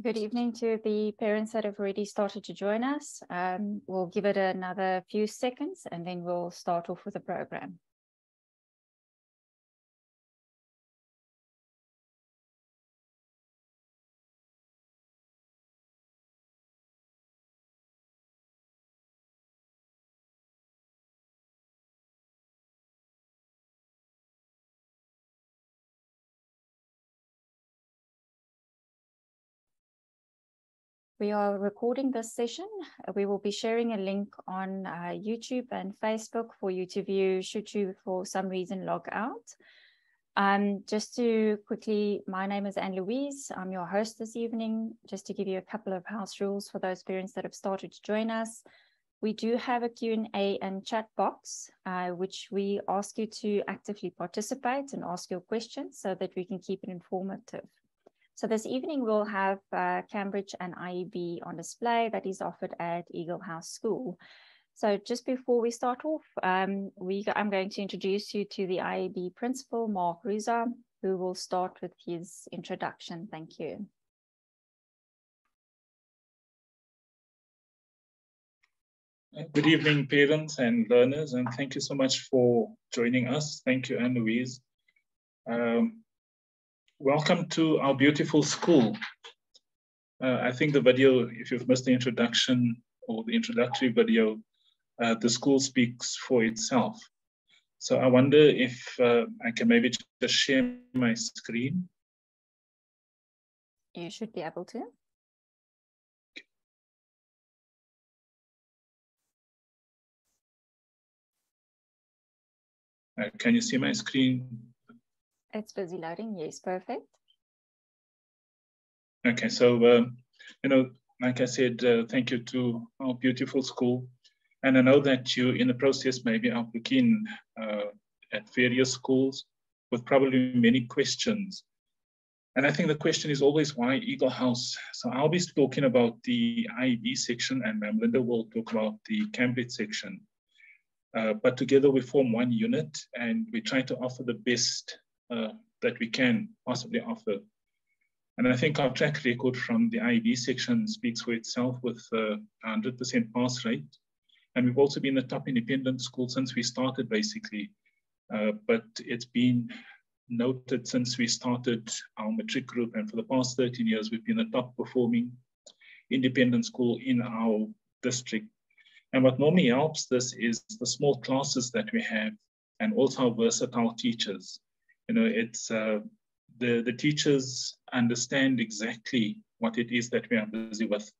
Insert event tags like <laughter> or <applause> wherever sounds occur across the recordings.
Good evening to the parents that have already started to join us. Um, we'll give it another few seconds and then we'll start off with the program. We are recording this session. We will be sharing a link on uh, YouTube and Facebook for you to view should you for some reason log out. Um, just to quickly, my name is Anne Louise. I'm your host this evening. Just to give you a couple of house rules for those parents that have started to join us. We do have a Q&A and chat box, uh, which we ask you to actively participate and ask your questions so that we can keep it informative. So this evening we'll have uh, Cambridge and IEB on display that is offered at Eagle House School. So just before we start off, um, we, I'm going to introduce you to the IEB principal, Mark Ruza, who will start with his introduction. Thank you. Good evening, parents and learners, and thank you so much for joining us. Thank you, Anne-Louise. Um, welcome to our beautiful school. Uh, I think the video, if you've missed the introduction or the introductory video, uh, the school speaks for itself. So I wonder if uh, I can maybe just share my screen. You should be able to. Uh, can you see my screen? It's busy loading. Yes, perfect. Okay, so, um, you know, like I said, uh, thank you to our beautiful school. And I know that you, in the process, maybe are looking uh, at various schools with probably many questions. And I think the question is always why Eagle House? So I'll be talking about the IEB section and Melinda will talk about the Cambridge section. Uh, but together we form one unit and we try to offer the best uh, that we can possibly offer. And I think our track record from the IEB section speaks for itself with a 100% pass rate. And we've also been a top independent school since we started, basically. Uh, but it's been noted since we started our matric group, and for the past 13 years, we've been a top performing independent school in our district. And what normally helps this is the small classes that we have and also our versatile teachers you know, it's uh, the, the teachers understand exactly what it is that we are busy with.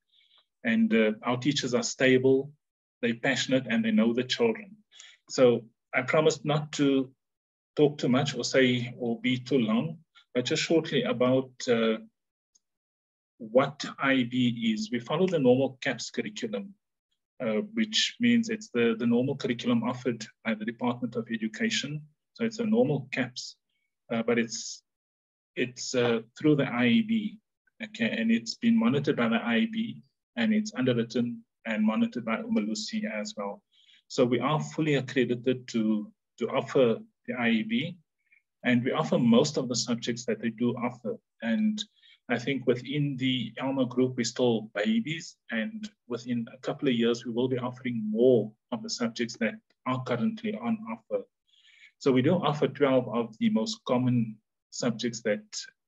And uh, our teachers are stable, they're passionate, and they know the children. So I promised not to talk too much or say or be too long, but just shortly about uh, what IB is. We follow the normal CAPS curriculum, uh, which means it's the, the normal curriculum offered by the Department of Education. So it's a normal CAPS but it's it's uh, through the IEB, okay, and it's been monitored by the IEB, and it's underwritten and monitored by Umalusi as well. So we are fully accredited to to offer the IEB, and we offer most of the subjects that they do offer. And I think within the Elma group, we're still babies, and within a couple of years, we will be offering more of the subjects that are currently on offer. So we do offer 12 of the most common subjects that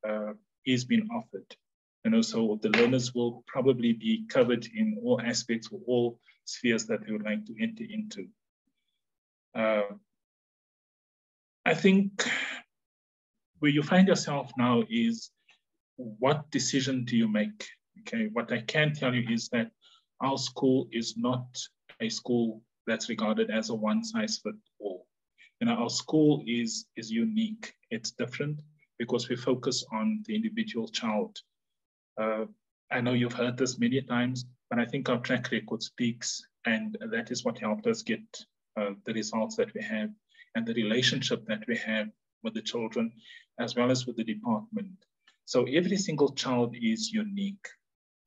uh, is being offered. And also the learners will probably be covered in all aspects or all spheres that they would like to enter into. Uh, I think where you find yourself now is what decision do you make? Okay, what I can tell you is that our school is not a school that's regarded as a one size fits all you know, our school is, is unique. It's different because we focus on the individual child. Uh, I know you've heard this many times, but I think our track record speaks, and that is what helped us get uh, the results that we have and the relationship that we have with the children, as well as with the department. So every single child is unique.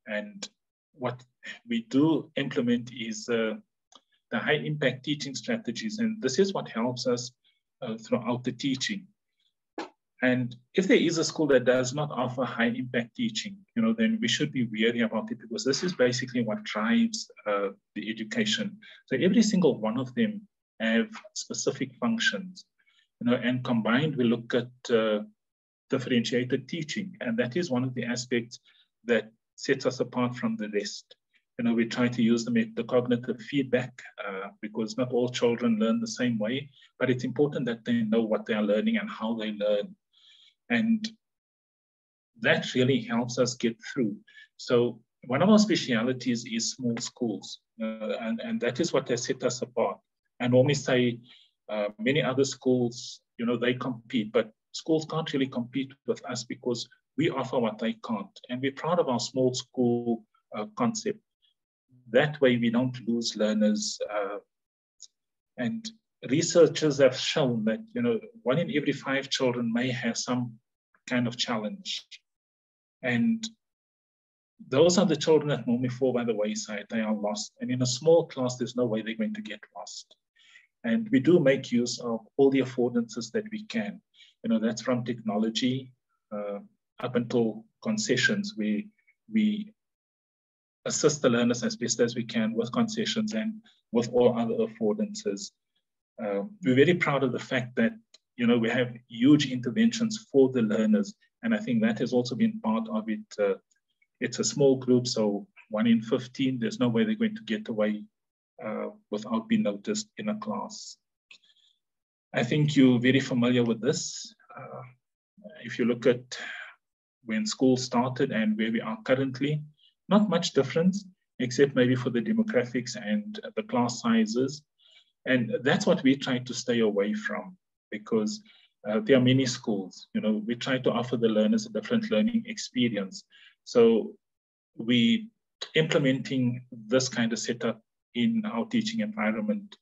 And what we do implement is uh, the high impact teaching strategies. And this is what helps us uh, throughout the teaching. And if there is a school that does not offer high impact teaching, you know, then we should be wary about it because this is basically what drives uh, the education. So every single one of them have specific functions, you know, and combined we look at uh, differentiated teaching, and that is one of the aspects that sets us apart from the rest. You know, we try to use the, the cognitive feedback uh, because not all children learn the same way, but it's important that they know what they are learning and how they learn and that really helps us get through. So one of our specialities is small schools, uh, and, and that is what has set us apart. And when we say uh, many other schools, you know, they compete, but schools can't really compete with us because we offer what they can't. And we're proud of our small school uh, concept. That way we don't lose learners. Uh, and researchers have shown that you know one in every five children may have some kind of challenge. And those are the children that normally fall by the wayside. They are lost. And in a small class there's no way they're going to get lost. And we do make use of all the affordances that we can. You know that's from technology uh, up until concessions we we assist the learners as best as we can with concessions and with all other affordances uh, we're very proud of the fact that you know we have huge interventions for the learners, and I think that has also been part of it. Uh, it's a small group, so one in 15, there's no way they're going to get away uh, without being noticed in a class. I think you're very familiar with this. Uh, if you look at when school started and where we are currently, not much difference, except maybe for the demographics and the class sizes. And that's what we try to stay away from because uh, there are many schools. You know, we try to offer the learners a different learning experience. So we implementing this kind of setup in our teaching environment.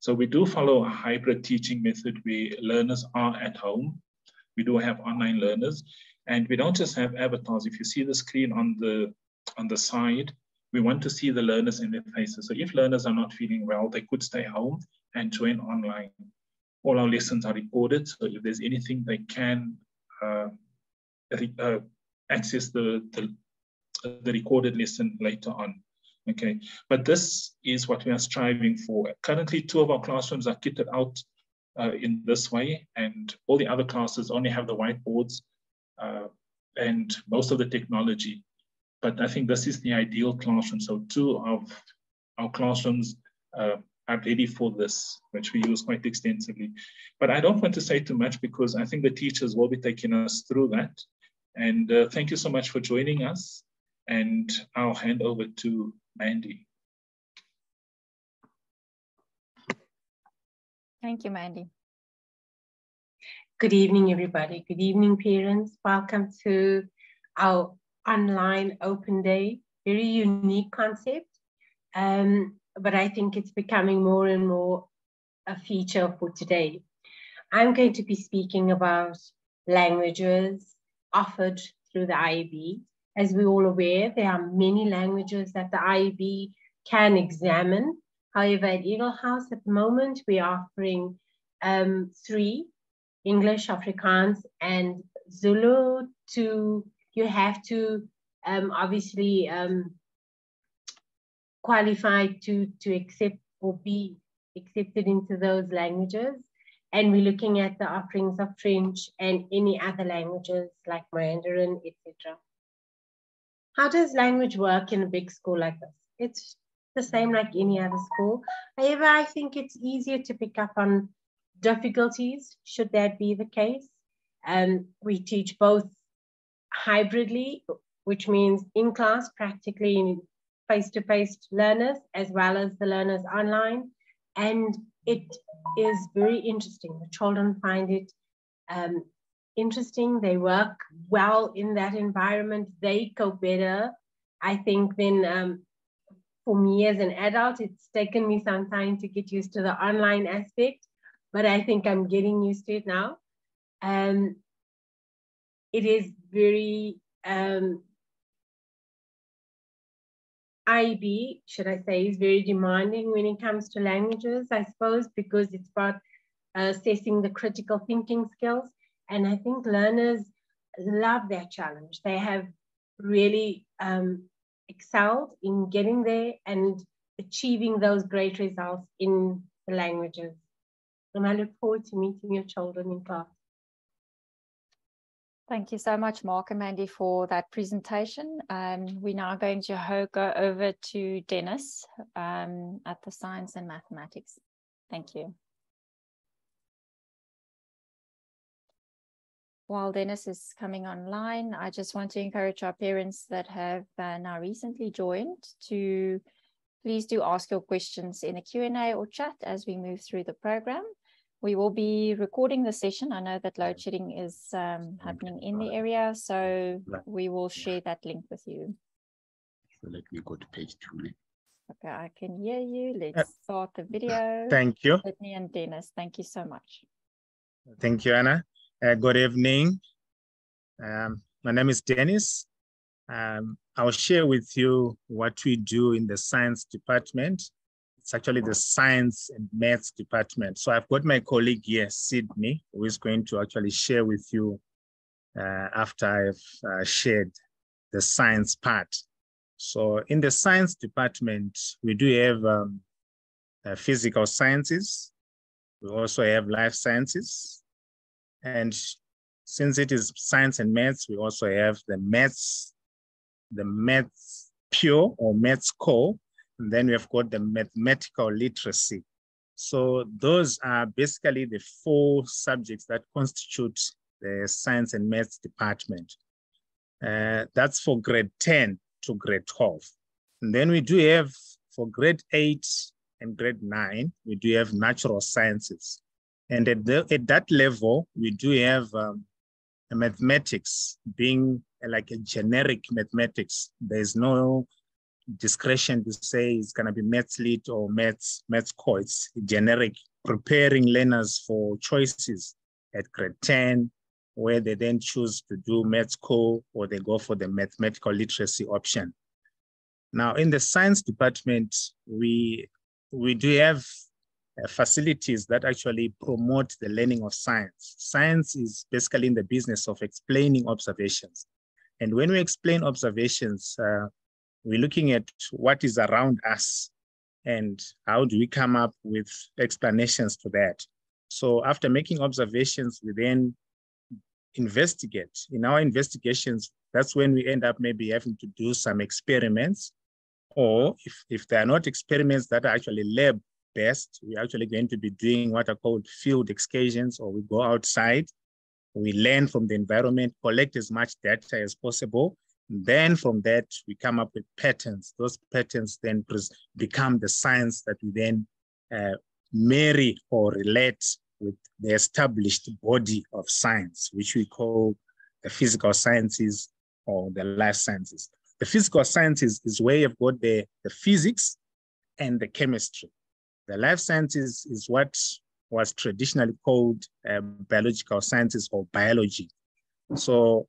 So we do follow a hybrid teaching method where learners are at home. We do have online learners, and we don't just have avatars. If you see the screen on the on the side, we want to see the learners in their faces. So if learners are not feeling well, they could stay home and join online. All our lessons are recorded, so if there's anything they can uh, uh, access the, the, the recorded lesson later on. Okay, but this is what we are striving for. Currently, two of our classrooms are kitted out uh, in this way, and all the other classes only have the whiteboards uh, and most of the technology but I think this is the ideal classroom. So two of our classrooms uh, are ready for this, which we use quite extensively. But I don't want to say too much because I think the teachers will be taking us through that. And uh, thank you so much for joining us. And I'll hand over to Mandy. Thank you, Mandy. Good evening, everybody. Good evening, parents. Welcome to our online open day, very unique concept. Um, but I think it's becoming more and more a feature for today. I'm going to be speaking about languages offered through the IEB. As we're all aware, there are many languages that the IEB can examine. However, at Eagle House at the moment, we're offering um, three, English, Afrikaans, and Zulu to you have to um, obviously um, qualify to, to accept or be accepted into those languages. And we're looking at the offerings of French and any other languages like Mandarin, etc. How does language work in a big school like this? It's the same like any other school. However, I think it's easier to pick up on difficulties, should that be the case. Um, we teach both hybridly, which means in class, practically face-to-face learners, as well as the learners online. And it is very interesting. The children find it um, interesting. They work well in that environment. They cope better, I think, than um, for me as an adult. It's taken me some time to get used to the online aspect, but I think I'm getting used to it now. Um, it is very um, IB, should I say, is very demanding when it comes to languages, I suppose, because it's about uh, assessing the critical thinking skills. And I think learners love that challenge. They have really um, excelled in getting there and achieving those great results in the languages. And I look forward to meeting your children in class. Thank you so much, Mark and Mandy, for that presentation. Um, we're now going to go over to Dennis um, at the Science and Mathematics. Thank you. While Dennis is coming online, I just want to encourage our parents that have uh, now recently joined to please do ask your questions in the Q&A or chat as we move through the program. We will be recording the session. I know that load shedding is um, happening in the area, so we will share that link with you. So let me go to page two. Okay, I can hear you. Let's start the video. Thank you. Sydney and Dennis, thank you so much. Thank you, Anna. Uh, good evening. Um, my name is Dennis. Um, I'll share with you what we do in the science department it's actually the science and maths department. So I've got my colleague here, Sydney, who is going to actually share with you uh, after I've uh, shared the science part. So in the science department, we do have um, uh, physical sciences. We also have life sciences. And since it is science and maths, we also have the maths, the maths pure or maths core, and then we've got the mathematical literacy. So those are basically the four subjects that constitute the science and maths department. Uh, that's for grade 10 to grade 12. And then we do have for grade eight and grade nine, we do have natural sciences. And at, the, at that level, we do have um, mathematics being like a generic mathematics. There's no discretion to say it's going to be maths lit or maths maths core. It's generic, preparing learners for choices at grade 10, where they then choose to do maths core or they go for the mathematical literacy option. Now, in the science department, we, we do have uh, facilities that actually promote the learning of science. Science is basically in the business of explaining observations. And when we explain observations, uh, we're looking at what is around us and how do we come up with explanations to that. So after making observations, we then investigate. In our investigations, that's when we end up maybe having to do some experiments. Or if, if there are not experiments that are actually lab based, we're actually going to be doing what are called field excursions, or we go outside, we learn from the environment, collect as much data as possible, then from that, we come up with patterns. Those patterns then become the science that we then uh, marry or relate with the established body of science, which we call the physical sciences or the life sciences. The physical sciences is where you've got the, the physics and the chemistry. The life sciences is what was traditionally called uh, biological sciences or biology. So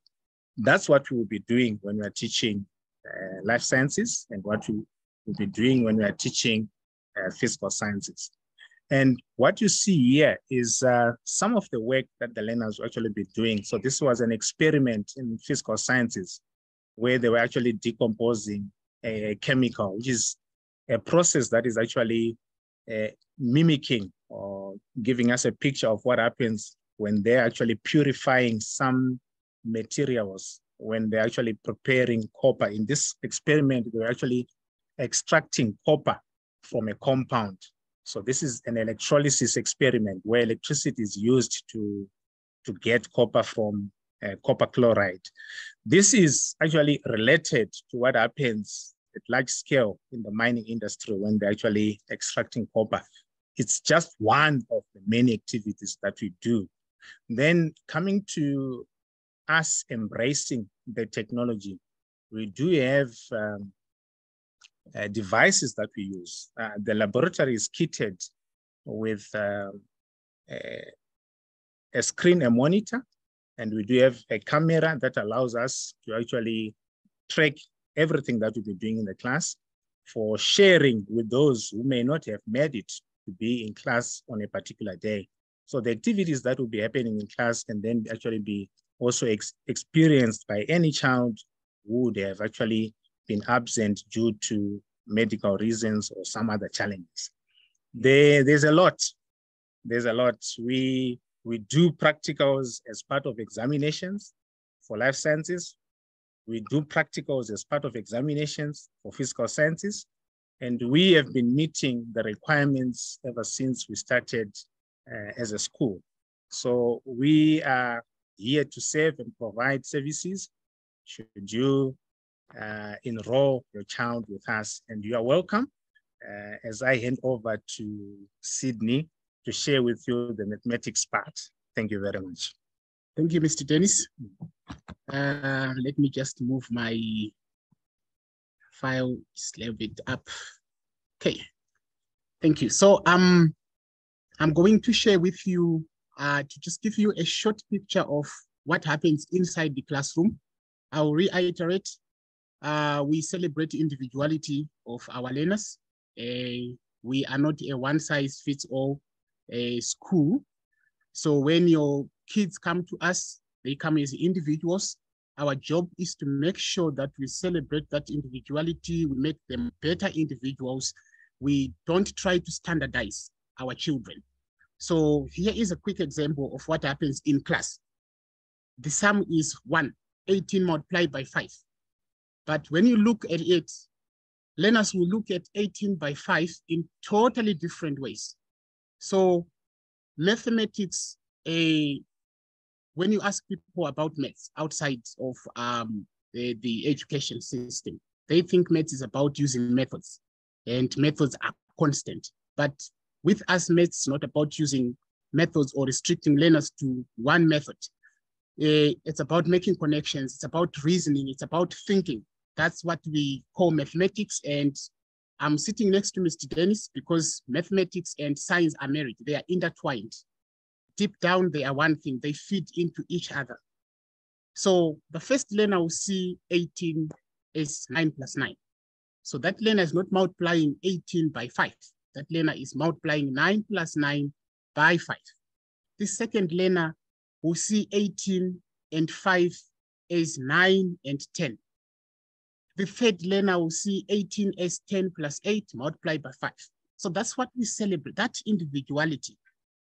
that's what we will be doing when we are teaching uh, life sciences and what we will be doing when we are teaching uh, physical sciences. And what you see here is uh, some of the work that the learners will actually be doing. So this was an experiment in physical sciences where they were actually decomposing a chemical, which is a process that is actually uh, mimicking or giving us a picture of what happens when they're actually purifying some materials when they're actually preparing copper. In this experiment, they're actually extracting copper from a compound. So this is an electrolysis experiment where electricity is used to, to get copper from uh, copper chloride. This is actually related to what happens at large scale in the mining industry when they're actually extracting copper. It's just one of the many activities that we do. Then coming to us embracing the technology, we do have um, uh, devices that we use. Uh, the laboratory is kitted with uh, a, a, screen, a monitor, and we do have a camera that allows us to actually track everything that we'll be doing in the class for sharing with those who may not have made it to be in class on a particular day. So the activities that will be happening in class can then actually be also ex experienced by any child who would have actually been absent due to medical reasons or some other challenges. There, there's a lot. There's a lot. We, we do practicals as part of examinations for life sciences. We do practicals as part of examinations for physical sciences. And we have been meeting the requirements ever since we started uh, as a school. So we are here to serve and provide services. Should you uh, enroll your child with us, and you are welcome. Uh, as I hand over to Sydney to share with you the mathematics part. Thank you very much. Thank you, Mr. Dennis. Uh, let me just move my file just a little bit up. Okay, thank you. So um, I'm going to share with you uh, to just give you a short picture of what happens inside the classroom. I'll reiterate, uh, we celebrate individuality of our learners. Uh, we are not a one size fits all uh, school. So when your kids come to us, they come as individuals. Our job is to make sure that we celebrate that individuality, we make them better individuals. We don't try to standardize our children. So here is a quick example of what happens in class. The sum is one, 18 multiplied by five. But when you look at it, learners will look at 18 by 5 in totally different ways. So mathematics, a, when you ask people about maths outside of um, the, the education system, they think maths is about using methods and methods are constant. But with us, maths not about using methods or restricting learners to one method. Uh, it's about making connections, it's about reasoning, it's about thinking. That's what we call mathematics. And I'm sitting next to Mr. Dennis because mathematics and science are married. They are intertwined. Deep down, they are one thing. They feed into each other. So the first learner will see 18 is 9 plus 9. So that learner is not multiplying 18 by 5. That learner is multiplying 9 plus 9 by 5. The second learner will see 18 and 5 is 9 and 10. The third learner will see 18 as 10 plus 8 multiplied by 5. So that's what we celebrate, that individuality.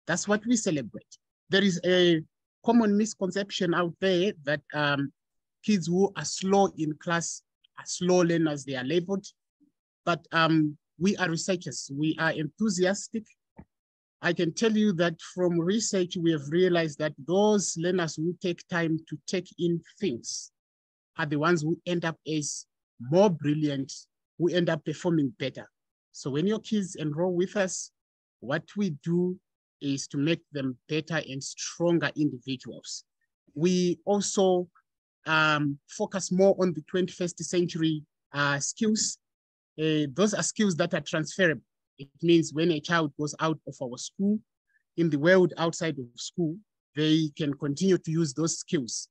That's what we celebrate. There is a common misconception out there that um, kids who are slow in class are slow learners, they are labeled. But um, we are researchers, we are enthusiastic. I can tell you that from research, we have realized that those learners who take time to take in things are the ones who end up as more brilliant, who end up performing better. So when your kids enroll with us, what we do is to make them better and stronger individuals. We also um, focus more on the 21st century uh, skills. Uh, those are skills that are transferable. It means when a child goes out of our school, in the world outside of school, they can continue to use those skills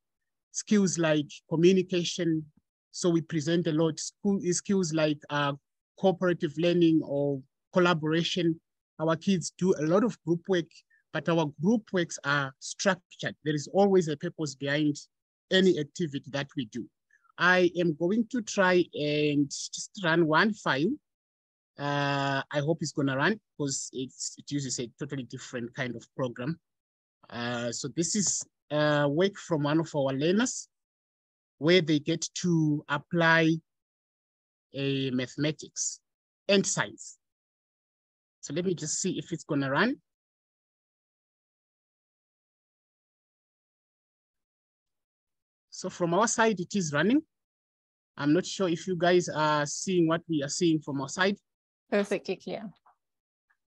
skills like communication. So we present a lot school skills like uh, cooperative learning or collaboration. Our kids do a lot of group work, but our group works are structured. There is always a purpose behind any activity that we do. I am going to try and just run one file. Uh, I hope it's gonna run because it uses a totally different kind of program. Uh, so this is uh, work from one of our learners where they get to apply a mathematics and science. So let me just see if it's gonna run. So from our side, it is running. I'm not sure if you guys are seeing what we are seeing from our side. Perfectly clear.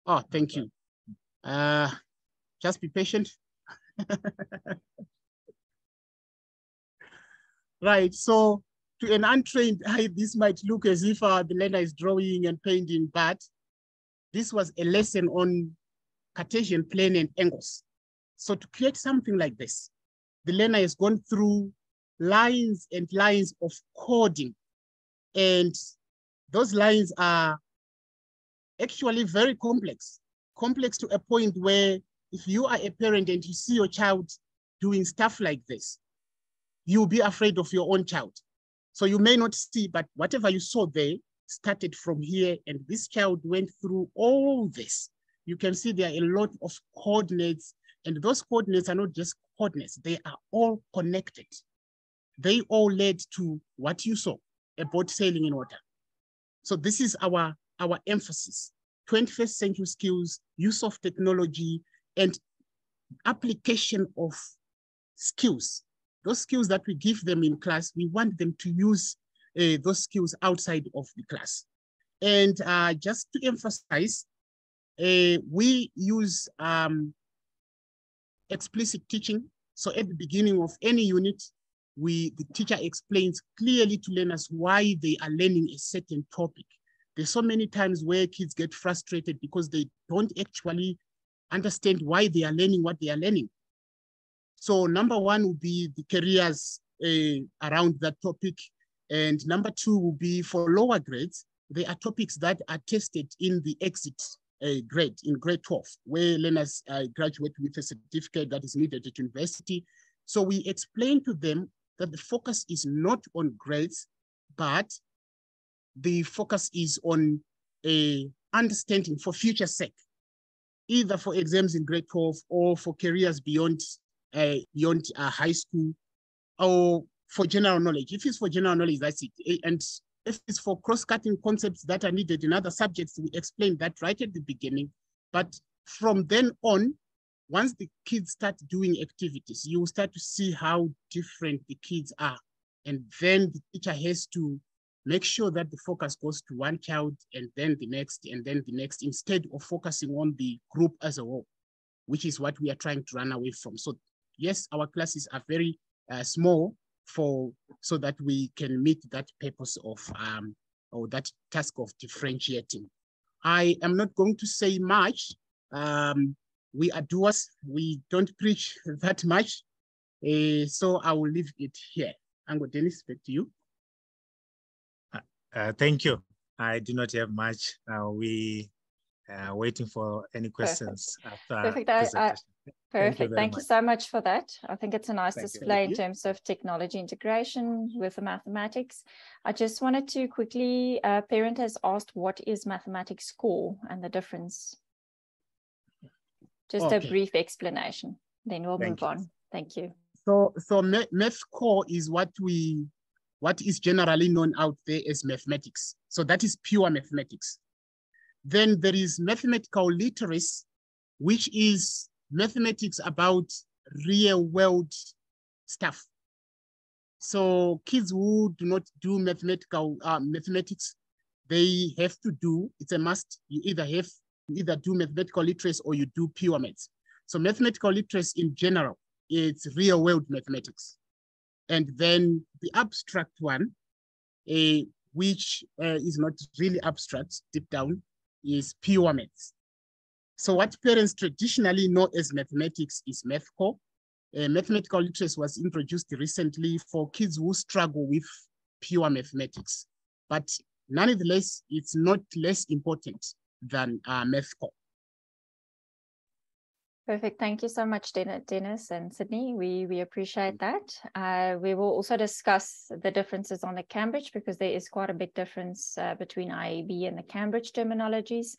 Oh, thank you. Uh, just be patient. <laughs> right, so to an untrained eye, this might look as if uh, the learner is drawing and painting, but this was a lesson on Cartesian plane and angles. So to create something like this, the learner has gone through lines and lines of coding. And those lines are actually very complex, complex to a point where if you are a parent and you see your child doing stuff like this, you'll be afraid of your own child. So you may not see, but whatever you saw there started from here, and this child went through all this. You can see there are a lot of coordinates, and those coordinates are not just coordinates, they are all connected. They all led to what you saw, a boat sailing in water. So this is our, our emphasis. 21st century skills, use of technology, and application of skills. Those skills that we give them in class, we want them to use uh, those skills outside of the class. And uh, just to emphasize, uh, we use um, explicit teaching. So at the beginning of any unit, we the teacher explains clearly to learners why they are learning a certain topic. There's so many times where kids get frustrated because they don't actually understand why they are learning what they are learning. So number one will be the careers uh, around that topic. And number two will be for lower grades, there are topics that are tested in the exit uh, grade, in grade 12, where learners uh, graduate with a certificate that is needed at university. So we explain to them that the focus is not on grades, but the focus is on a understanding for future sake, either for exams in grade 12 or for careers beyond, uh, beyond uh, high school or for general knowledge. If it's for general knowledge, that's it. And if it's for cross-cutting concepts that are needed in other subjects, we explain that right at the beginning. But from then on, once the kids start doing activities, you will start to see how different the kids are. And then the teacher has to make sure that the focus goes to one child and then the next and then the next, instead of focusing on the group as a whole, which is what we are trying to run away from. So yes, our classes are very uh, small for so that we can meet that purpose of um, or that task of differentiating. I am not going to say much. Um, we are doers, we don't preach <laughs> that much. Uh, so I will leave it here. Ango Dennis, back to you. Uh, thank you. I do not have much. Uh, we are waiting for any questions Perfect. after Perfect. I, I, perfect. Thank, you, Thank you, so much for that. I think it's a nice Thank display you. in terms of technology integration with the mathematics. I just wanted to quickly, uh, parent has asked what is mathematics core and the difference? Just okay. a brief explanation, then we'll Thank move you. on. Thank you. So, so math core is what we what is generally known out there as mathematics. So that is pure mathematics. Then there is mathematical literacy, which is mathematics about real world stuff. So kids who do not do mathematical uh, mathematics, they have to do, it's a must, you either have, either do mathematical literacy or you do pure maths. So mathematical literacy in general, it's real world mathematics. And then the abstract one, uh, which uh, is not really abstract deep down, is pure maths. So what parents traditionally know as mathematics is math core. Uh, mathematical literacy was introduced recently for kids who struggle with pure mathematics. But nonetheless, it's not less important than uh, math core. Perfect. Thank you so much, Dennis and Sydney. We, we appreciate that. Uh, we will also discuss the differences on the Cambridge because there is quite a big difference uh, between IEB and the Cambridge terminologies.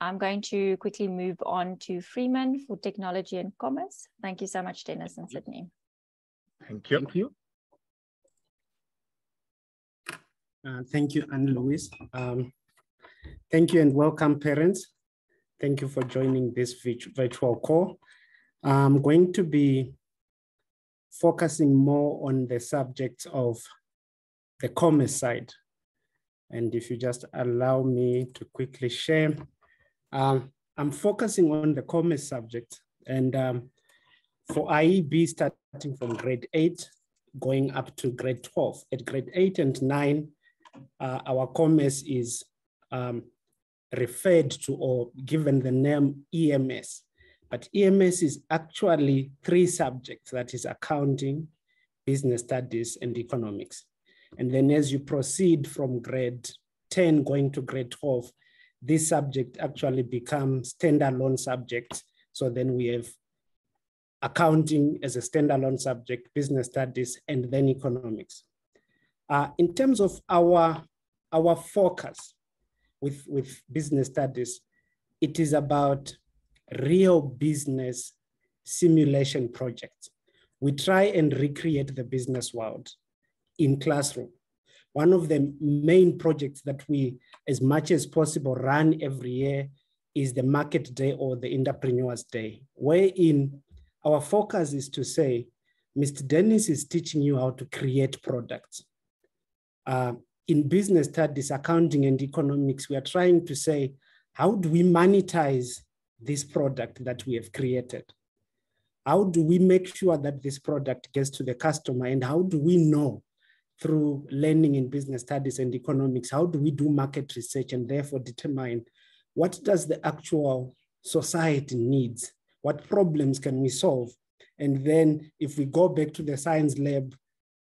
I'm going to quickly move on to Freeman for technology and commerce. Thank you so much, Dennis and Sydney. Thank you. Thank you. Uh, thank you, Anne-Louise. Um, thank you and welcome, parents. Thank you for joining this virtual call. I'm going to be focusing more on the subject of the commerce side. And if you just allow me to quickly share, um, I'm focusing on the commerce subject. And um, for IEB, starting from grade eight, going up to grade 12. At grade eight and nine, uh, our commerce is um, referred to or given the name EMS. But EMS is actually three subjects, that is accounting, business studies, and economics. And then as you proceed from grade 10 going to grade 12, this subject actually becomes standalone subjects. So then we have accounting as a standalone subject, business studies, and then economics. Uh, in terms of our, our focus with, with business studies, it is about real business simulation projects. We try and recreate the business world in classroom. One of the main projects that we, as much as possible, run every year is the Market Day or the Entrepreneurs Day, wherein our focus is to say, Mr. Dennis is teaching you how to create products. Uh, in business studies, accounting and economics, we are trying to say, how do we monetize this product that we have created? How do we make sure that this product gets to the customer? And how do we know through learning in business studies and economics, how do we do market research and therefore determine what does the actual society needs? What problems can we solve? And then if we go back to the science lab,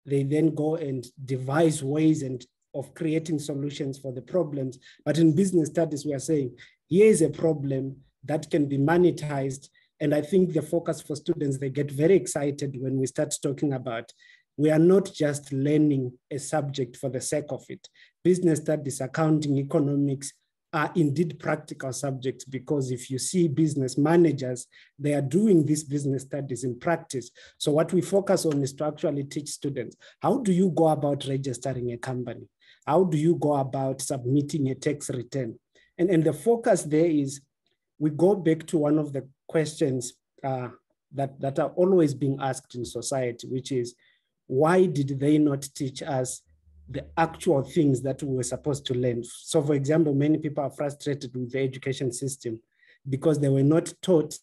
they then go and devise ways and of creating solutions for the problems. But in business studies, we are saying, here is a problem that can be monetized. And I think the focus for students, they get very excited when we start talking about we are not just learning a subject for the sake of it. Business studies, accounting, economics are indeed practical subjects because if you see business managers, they are doing these business studies in practice. So what we focus on is to actually teach students, how do you go about registering a company? How do you go about submitting a tax return? And, and the focus there is we go back to one of the questions uh, that, that are always being asked in society, which is why did they not teach us the actual things that we were supposed to learn? So, for example, many people are frustrated with the education system because they were not taught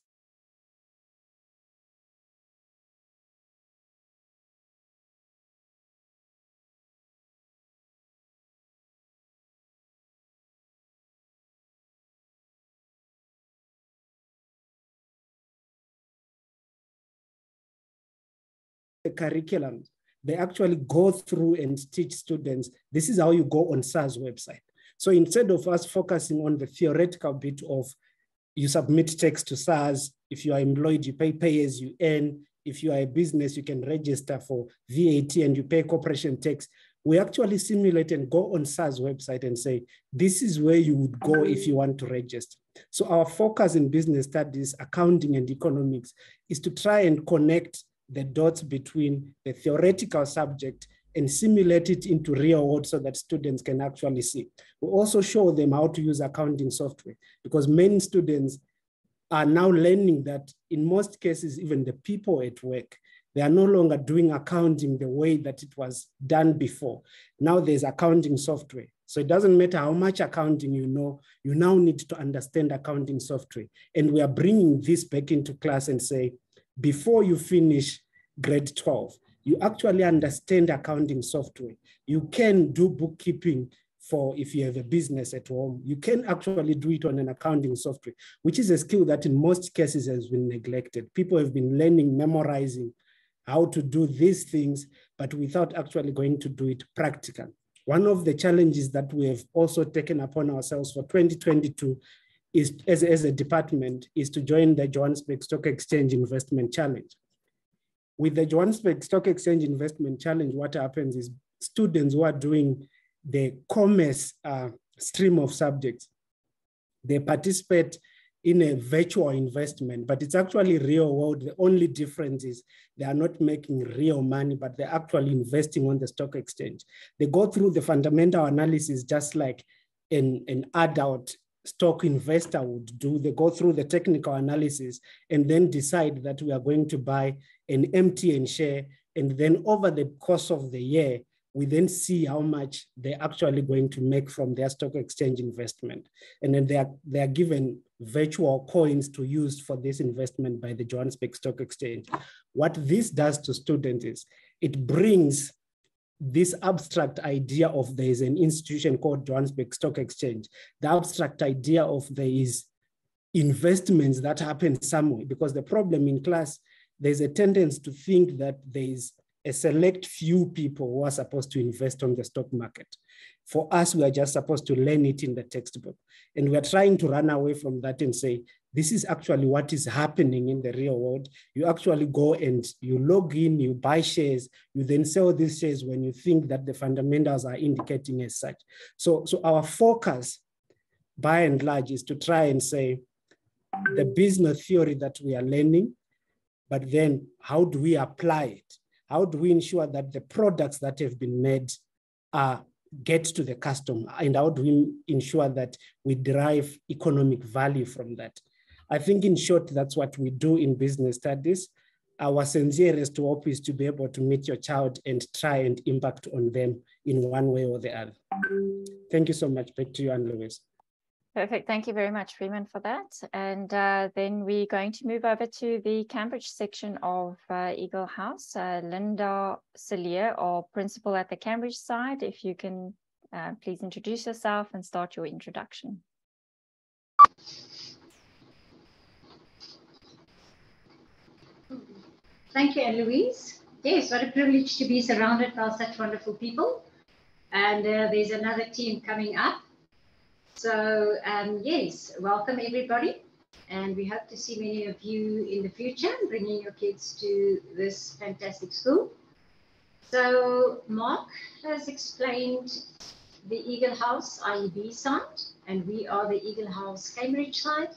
the curriculum, they actually go through and teach students, this is how you go on SARS website. So instead of us focusing on the theoretical bit of you submit text to SARS, if you are employed, you pay pay as you earn. If you are a business, you can register for VAT and you pay corporation tax. We actually simulate and go on SARS website and say, this is where you would go if you want to register. So our focus in business studies, accounting and economics is to try and connect the dots between the theoretical subject and simulate it into real world so that students can actually see. We also show them how to use accounting software because many students are now learning that in most cases, even the people at work, they are no longer doing accounting the way that it was done before. Now there's accounting software. So it doesn't matter how much accounting you know, you now need to understand accounting software. And we are bringing this back into class and say, before you finish grade 12, you actually understand accounting software. You can do bookkeeping for if you have a business at home. You can actually do it on an accounting software, which is a skill that in most cases has been neglected. People have been learning, memorizing how to do these things, but without actually going to do it practical. One of the challenges that we have also taken upon ourselves for 2022 is as, as a department is to join the Johannesburg Stock Exchange Investment Challenge. With the Johannesburg Stock Exchange Investment Challenge, what happens is students who are doing the commerce uh, stream of subjects, they participate in a virtual investment, but it's actually real world. The only difference is they are not making real money, but they're actually investing on the stock exchange. They go through the fundamental analysis just like an, an adult stock investor would do. They go through the technical analysis and then decide that we are going to buy an MTN share. And then over the course of the year, we then see how much they're actually going to make from their stock exchange investment. And then they are, they are given virtual coins to use for this investment by the Johannesburg Stock Exchange. What this does to students is it brings this abstract idea of there is an institution called Johannesburg Stock Exchange, the abstract idea of there is investments that happen somewhere, because the problem in class, there's a tendency to think that there is a select few people who are supposed to invest on the stock market. For us, we are just supposed to learn it in the textbook. And we are trying to run away from that and say, this is actually what is happening in the real world. You actually go and you log in, you buy shares, you then sell these shares when you think that the fundamentals are indicating as such. So, so our focus by and large is to try and say the business theory that we are learning, but then how do we apply it? How do we ensure that the products that have been made are get to the customer and how do we ensure that we derive economic value from that I think in short, that's what we do in business studies. Our sincerest hope is to be able to meet your child and try and impact on them in one way or the other. Thank you so much. Back to you, Anne Louise. Perfect. Thank you very much, Freeman, for that. And uh, then we're going to move over to the Cambridge section of uh, Eagle House. Uh, Linda Salier, or principal at the Cambridge side, if you can uh, please introduce yourself and start your introduction. Thank you, Louise. Yes, what a privilege to be surrounded by such wonderful people. And uh, there's another team coming up. So um, yes, welcome everybody. And we hope to see many of you in the future, bringing your kids to this fantastic school. So Mark has explained the Eagle House IEB side, and we are the Eagle House Cambridge side.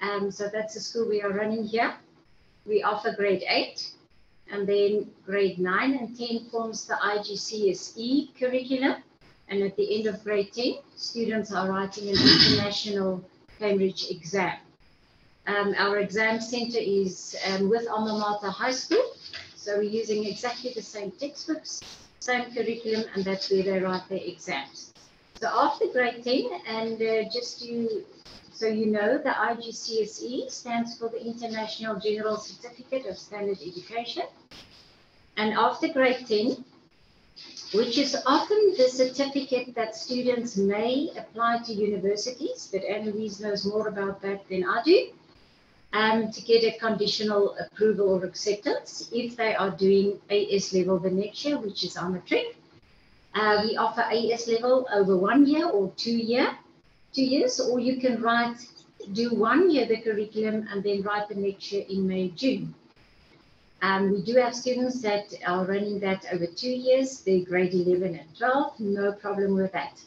Um, so that's the school we are running here we offer grade 8 and then grade 9 and 10 forms the IGCSE curriculum. And at the end of grade 10, students are writing an international Cambridge exam. Um, our exam center is um, with Alma Mater High School. So we're using exactly the same textbooks, same curriculum, and that's where they write their exams. So after grade 10, and uh, just to so you know the IGCSE stands for the International General Certificate of Standard Education. And after grade 10, which is often the certificate that students may apply to universities, but Anne-Louise knows more about that than I do, um, to get a conditional approval or acceptance if they are doing AS level the next year, which is our matric. Uh, we offer AS level over one year or two year two years, or you can write, do one year the curriculum and then write the next year in May, June. Um, we do have students that are running that over two years, they're grade 11 and 12, no problem with that.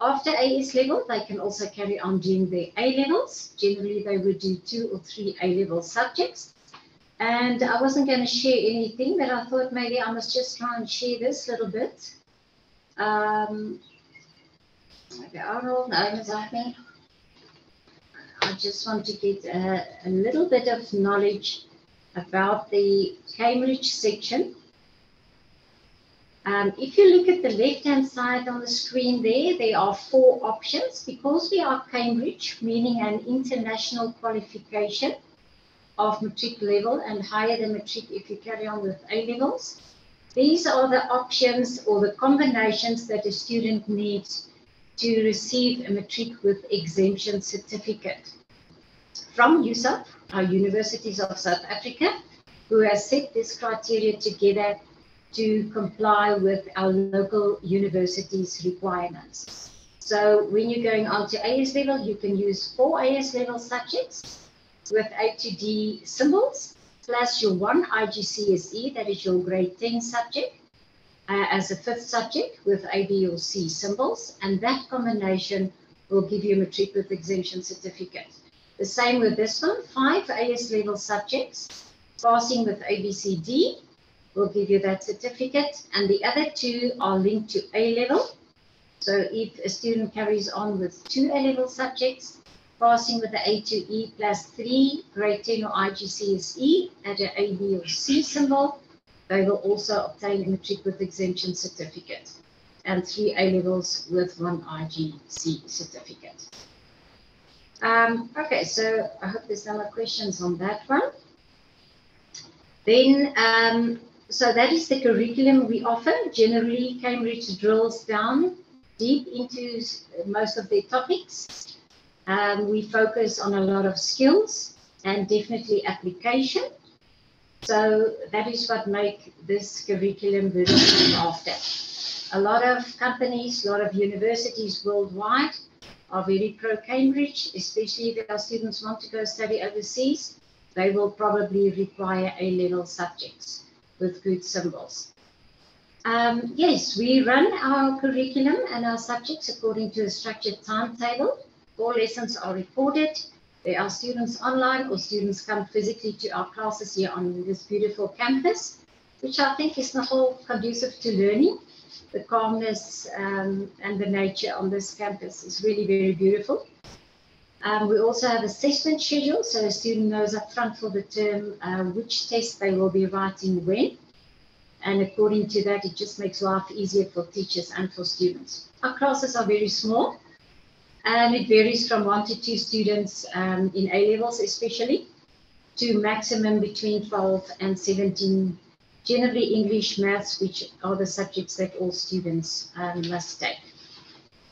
After AS level, they can also carry on doing their A levels. Generally, they would do two or three A level subjects. And I wasn't going to share anything, but I thought maybe I must just try and share this little bit. Um, Okay, Arnold, me. I just want to get a, a little bit of knowledge about the Cambridge section. Um, if you look at the left-hand side on the screen there, there are four options. Because we are Cambridge, meaning an international qualification of matric level and higher than matric if you carry on with A levels. These are the options or the combinations that a student needs to receive a matric with exemption certificate from USAF, our Universities of South Africa, who has set this criteria together to comply with our local universities requirements. So when you're going on to AS level, you can use four AS level subjects with A to D symbols, plus your one IGCSE, that is your grade 10 subject, uh, as a fifth subject with A, B, or C symbols, and that combination will give you a matric with exemption certificate. The same with this one, five AS level subjects, passing with A, B, C, D will give you that certificate, and the other two are linked to A level. So if a student carries on with two A level subjects, passing with the A to E plus three, grade 10 or IGCSE at an A, B, or C symbol, they will also obtain a matric with exemption certificate and three A levels with one IGC certificate. Um, okay, so I hope there's no more questions on that one. Then, um, so that is the curriculum we offer. Generally, Cambridge drills down deep into most of their topics. Um, we focus on a lot of skills and definitely application. So that is what make this curriculum very sought after. A lot of companies, a lot of universities worldwide are very pro-Cambridge, especially if our students want to go study overseas, they will probably require A-level subjects with good symbols. Um, yes, we run our curriculum and our subjects according to a structured timetable. All lessons are recorded. There are students online or students come physically to our classes here on this beautiful campus, which I think is not all conducive to learning. The calmness um, and the nature on this campus is really very beautiful. Um, we also have assessment schedule, so a student knows up front for the term uh, which test they will be writing when. And according to that, it just makes life easier for teachers and for students. Our classes are very small, and it varies from one to two students um, in A levels, especially, to maximum between 12 and 17. Generally, English, maths, which are the subjects that all students um, must take.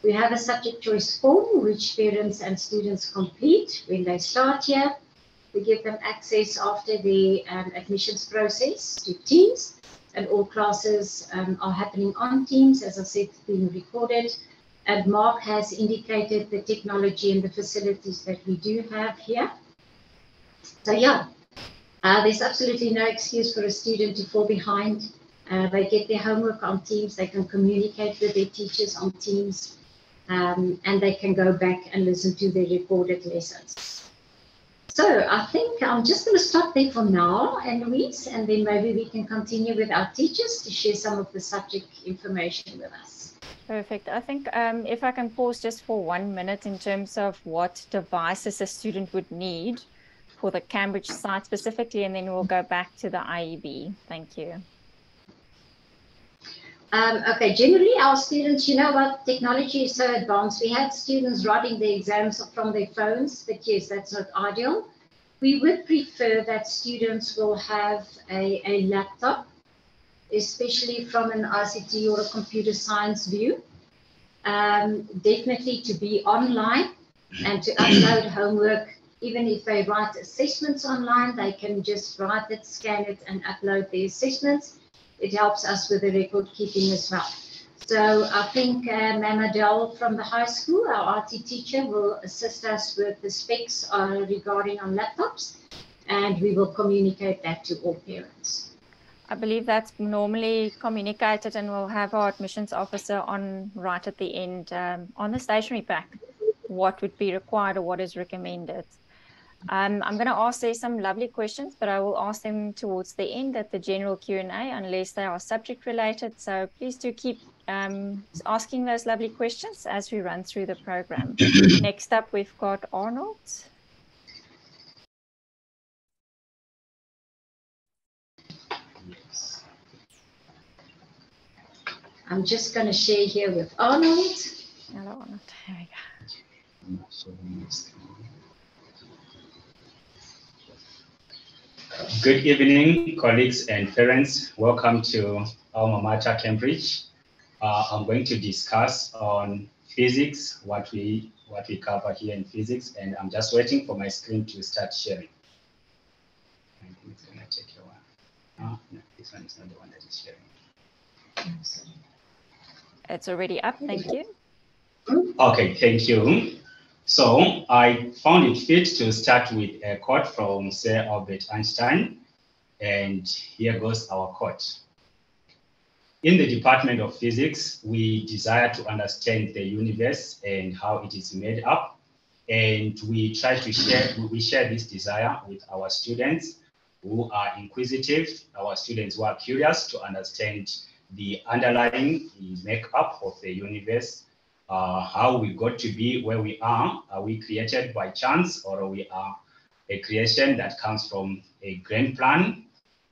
We have a subject choice form, which parents and students complete when they start here. We give them access after the um, admissions process to Teams, and all classes um, are happening on Teams, as I said, being recorded. And Mark has indicated the technology and the facilities that we do have here. So yeah, uh, there's absolutely no excuse for a student to fall behind. Uh, they get their homework on Teams, they can communicate with their teachers on Teams, um, and they can go back and listen to the recorded lessons. So I think I'm just going to stop there for now, and Louise, and then maybe we can continue with our teachers to share some of the subject information with us. Perfect. I think um, if I can pause just for one minute in terms of what devices a student would need for the Cambridge site specifically, and then we'll go back to the IEB. Thank you. Um, okay, generally our students, you know what, technology is so advanced. We had students writing the exams from their phones, but yes, that's not ideal. We would prefer that students will have a, a laptop, especially from an ICT or a computer science view. Um, definitely to be online and to upload homework. Even if they write assessments online, they can just write it, scan it, and upload the assessments it helps us with the record keeping as well. So I think uh, Ma'am Adele from the high school, our RT teacher, will assist us with the specs uh, regarding on laptops, and we will communicate that to all parents. I believe that's normally communicated, and we'll have our admissions officer on right at the end um, on the stationary pack what would be required or what is recommended. Um, I'm going to ask there some lovely questions, but I will ask them towards the end at the general Q&A unless they are subject related. So please do keep um, asking those lovely questions as we run through the program. <clears throat> Next up, we've got Arnold. I'm just going to share here with Arnold. Hello, Arnold. There we go. Good evening, colleagues and parents. Welcome to Alma Mater Cambridge. Uh, I'm going to discuss on physics, what we what we cover here in physics, and I'm just waiting for my screen to start sharing. I think it's gonna take a while. Oh, no, this one is not the one that is sharing. It's already up, thank you. Okay, thank you. So I found it fit to start with a quote from Sir Albert Einstein, and here goes our quote. In the Department of Physics, we desire to understand the universe and how it is made up, and we try to share, we share this desire with our students who are inquisitive, our students who are curious to understand the underlying makeup of the universe uh, how we got to be where we are. Are we created by chance or are we are a creation that comes from a grand plan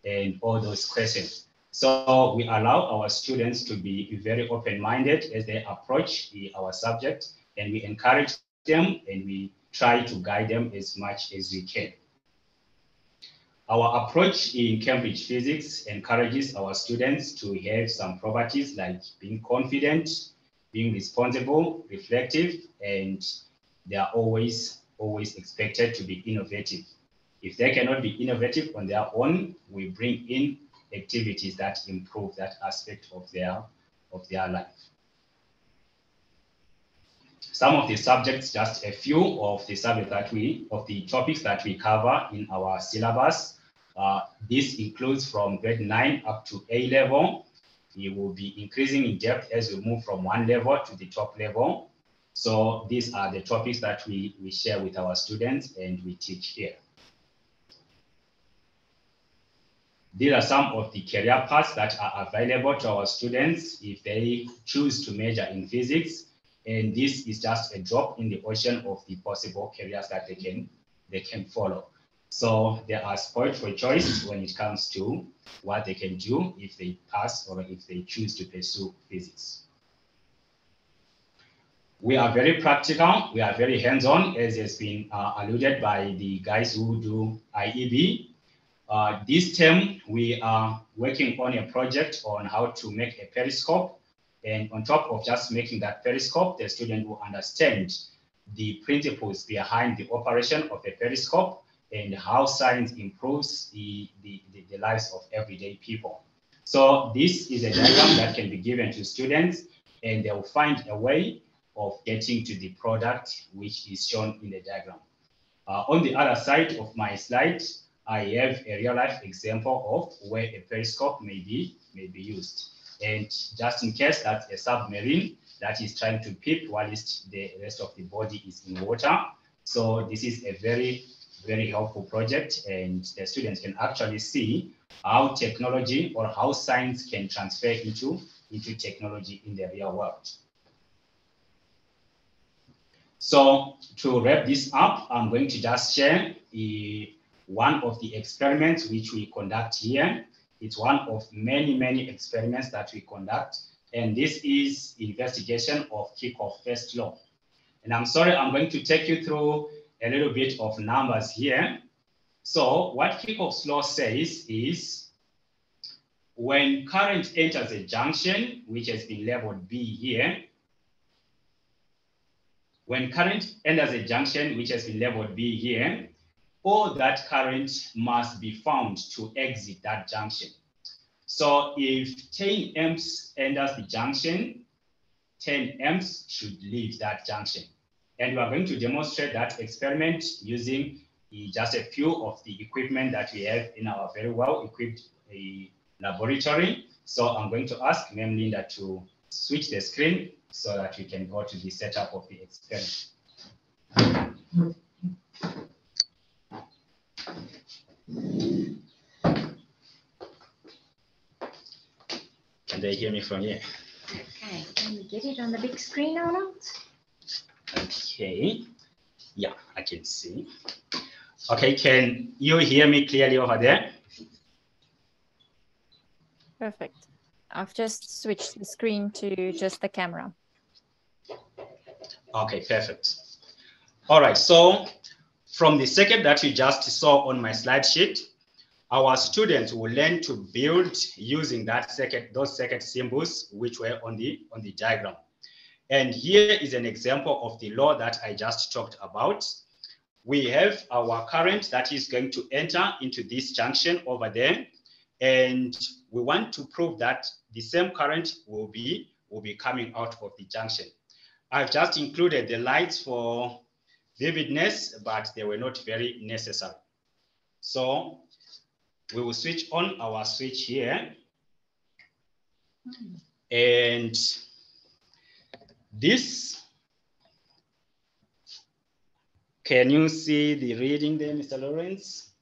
and all those questions. So we allow our students to be very open-minded as they approach the, our subject and we encourage them and we try to guide them as much as we can. Our approach in Cambridge Physics encourages our students to have some properties like being confident, being responsible, reflective, and they are always, always expected to be innovative. If they cannot be innovative on their own, we bring in activities that improve that aspect of their, of their life. some of the subjects, just a few of the subjects that we, of the topics that we cover in our syllabus. Uh, this includes from grade nine up to A level. We will be increasing in depth as we move from one level to the top level. So these are the topics that we, we share with our students and we teach here. These are some of the career paths that are available to our students if they choose to major in physics. And this is just a drop in the ocean of the possible careers that they can, they can follow. So they are spoiled for choice when it comes to what they can do if they pass or if they choose to pursue physics. We are very practical. We are very hands-on, as has been uh, alluded by the guys who do IEB. Uh, this term, we are working on a project on how to make a periscope. And on top of just making that periscope, the student will understand the principles behind the operation of a periscope and how science improves the, the, the, lives of everyday people. So this is a diagram that can be given to students and they will find a way of getting to the product which is shown in the diagram. Uh, on the other side of my slide, I have a real life example of where a periscope may be, may be used. And just in case that's a submarine that is trying to peep whilst the rest of the body is in water. So this is a very, very helpful project and the students can actually see how technology or how science can transfer into, into technology in the real world. So to wrap this up, I'm going to just share a one of the experiments which we conduct here. It's one of many, many experiments that we conduct. And this is investigation of Kirchhoff first law. And I'm sorry, I'm going to take you through a little bit of numbers here. So what Kirchhoff's law says is when current enters a junction, which has been labeled B here, when current enters a junction, which has been labeled B here, all that current must be found to exit that junction. So if 10 amps enters the junction, 10 amps should leave that junction. And we are going to demonstrate that experiment using just a few of the equipment that we have in our very well equipped eh, laboratory. So I'm going to ask Mem Linda to switch the screen so that we can go to the setup of the experiment. Can they hear me from here? Okay, can we get it on the big screen or not? Okay. Yeah, I can see. Okay, can you hear me clearly over there? Perfect. I've just switched the screen to just the camera. Okay, perfect. All right, so from the circuit that you just saw on my slide sheet, our students will learn to build using that circuit, those circuit symbols which were on the, on the diagram. And here is an example of the law that I just talked about. We have our current that is going to enter into this junction over there. And we want to prove that the same current will be, will be coming out of the junction. I've just included the lights for vividness, but they were not very necessary. So we will switch on our switch here. Hmm. And this, can you see the reading there, Mr. Lawrence?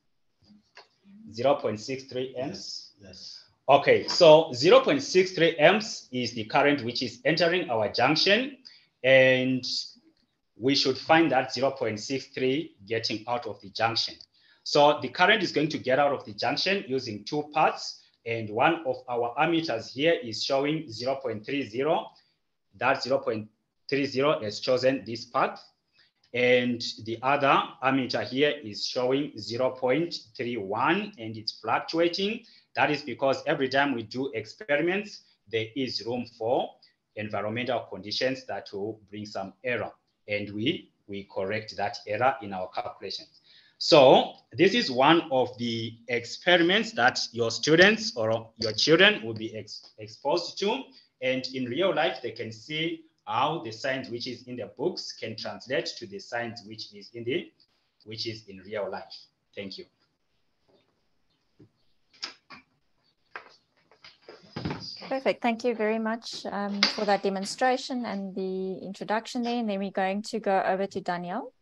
0.63 amps. Yes. Okay, so 0.63 amps is the current which is entering our junction and we should find that 0.63 getting out of the junction. So the current is going to get out of the junction using two paths and one of our ammeters here is showing 0.30. That 0.30 has chosen this path. And the other ammeter here is showing 0.31 and it's fluctuating. That is because every time we do experiments, there is room for environmental conditions that will bring some error and we, we correct that error in our calculations. So this is one of the experiments that your students or your children will be ex exposed to. And in real life, they can see how the science which is in the books can translate to the science which is in the which is in real life. Thank you. Perfect. Thank you very much um, for that demonstration and the introduction there. And then we're going to go over to Danielle.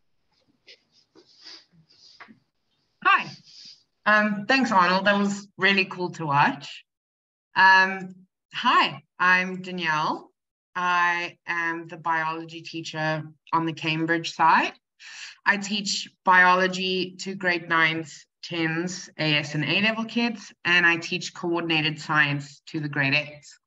Hi. Um, thanks, Arnold. That was really cool to watch. Um, hi, I'm Danielle. I am the biology teacher on the Cambridge side. I teach biology to grade nines 10s, AS and A level kids, and I teach coordinated science to the grade eights.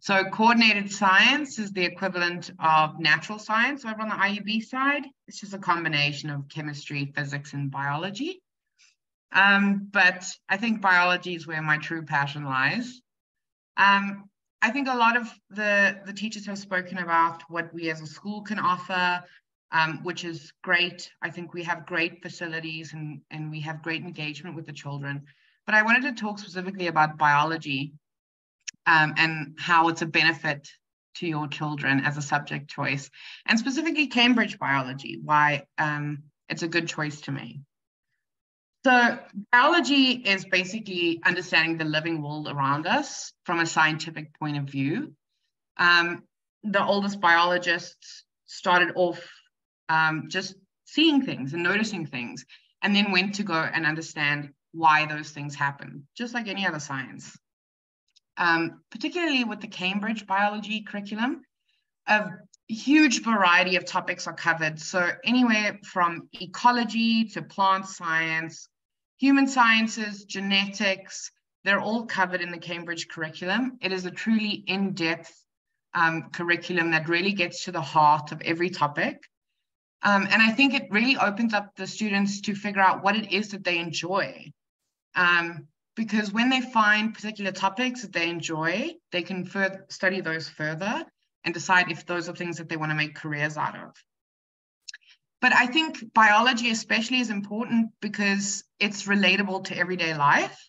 So coordinated science is the equivalent of natural science over on the IEB side. It's just a combination of chemistry, physics, and biology. Um, but I think biology is where my true passion lies. Um, I think a lot of the, the teachers have spoken about what we as a school can offer, um, which is great. I think we have great facilities and, and we have great engagement with the children. But I wanted to talk specifically about biology um, and how it's a benefit to your children as a subject choice, and specifically Cambridge biology, why um, it's a good choice to me. So biology is basically understanding the living world around us from a scientific point of view. Um, the oldest biologists started off um, just seeing things and noticing things, and then went to go and understand why those things happen, just like any other science. Um, particularly with the Cambridge biology curriculum, a huge variety of topics are covered. So anywhere from ecology to plant science, human sciences, genetics, they're all covered in the Cambridge curriculum. It is a truly in-depth um, curriculum that really gets to the heart of every topic. Um, and I think it really opens up the students to figure out what it is that they enjoy. Um, because when they find particular topics that they enjoy, they can further study those further and decide if those are things that they want to make careers out of. But I think biology especially is important because it's relatable to everyday life.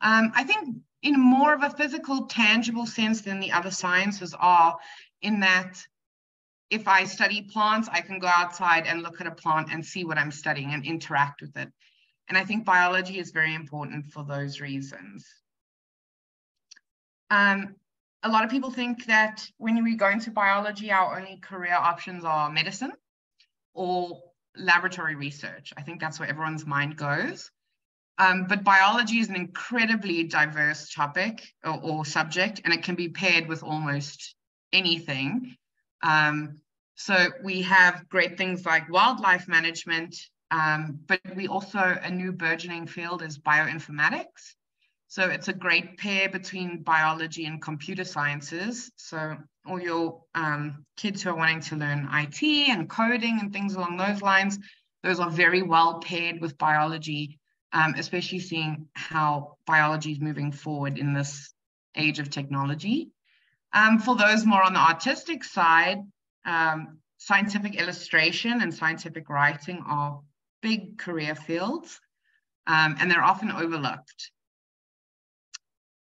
Um, I think in more of a physical, tangible sense than the other sciences are, in that if I study plants, I can go outside and look at a plant and see what I'm studying and interact with it. And I think biology is very important for those reasons. Um, a lot of people think that when we go into biology, our only career options are medicine or laboratory research. I think that's where everyone's mind goes. Um, but biology is an incredibly diverse topic or, or, subject, and it can be paired with almost anything. Um, so we have great things like wildlife management, um, but we also, a new burgeoning field is bioinformatics. So it's a great pair between biology and computer sciences. So all your um, kids who are wanting to learn IT and coding and things along those lines, those are very well paired with biology, um, especially seeing how biology is moving forward in this age of technology. Um, for those more on the artistic side, um, scientific illustration and scientific writing are big career fields, um, and they're often overlooked.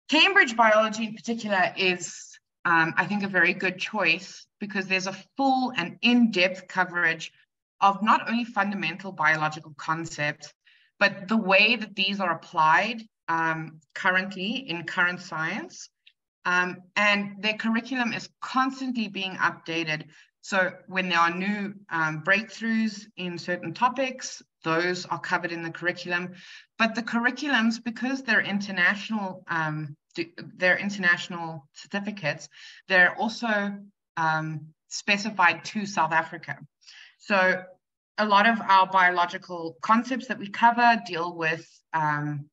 Cambridge biology in particular is, um, I think, a very good choice because there's a full and in-depth coverage of not only fundamental biological concepts, but the way that these are applied um, currently in current science um, and their curriculum is constantly being updated. So when there are new um, breakthroughs in certain topics, those are covered in the curriculum. But the curriculums, because they're international, um, they're international certificates, they're also um, specified to South Africa. So a lot of our biological concepts that we cover deal with um,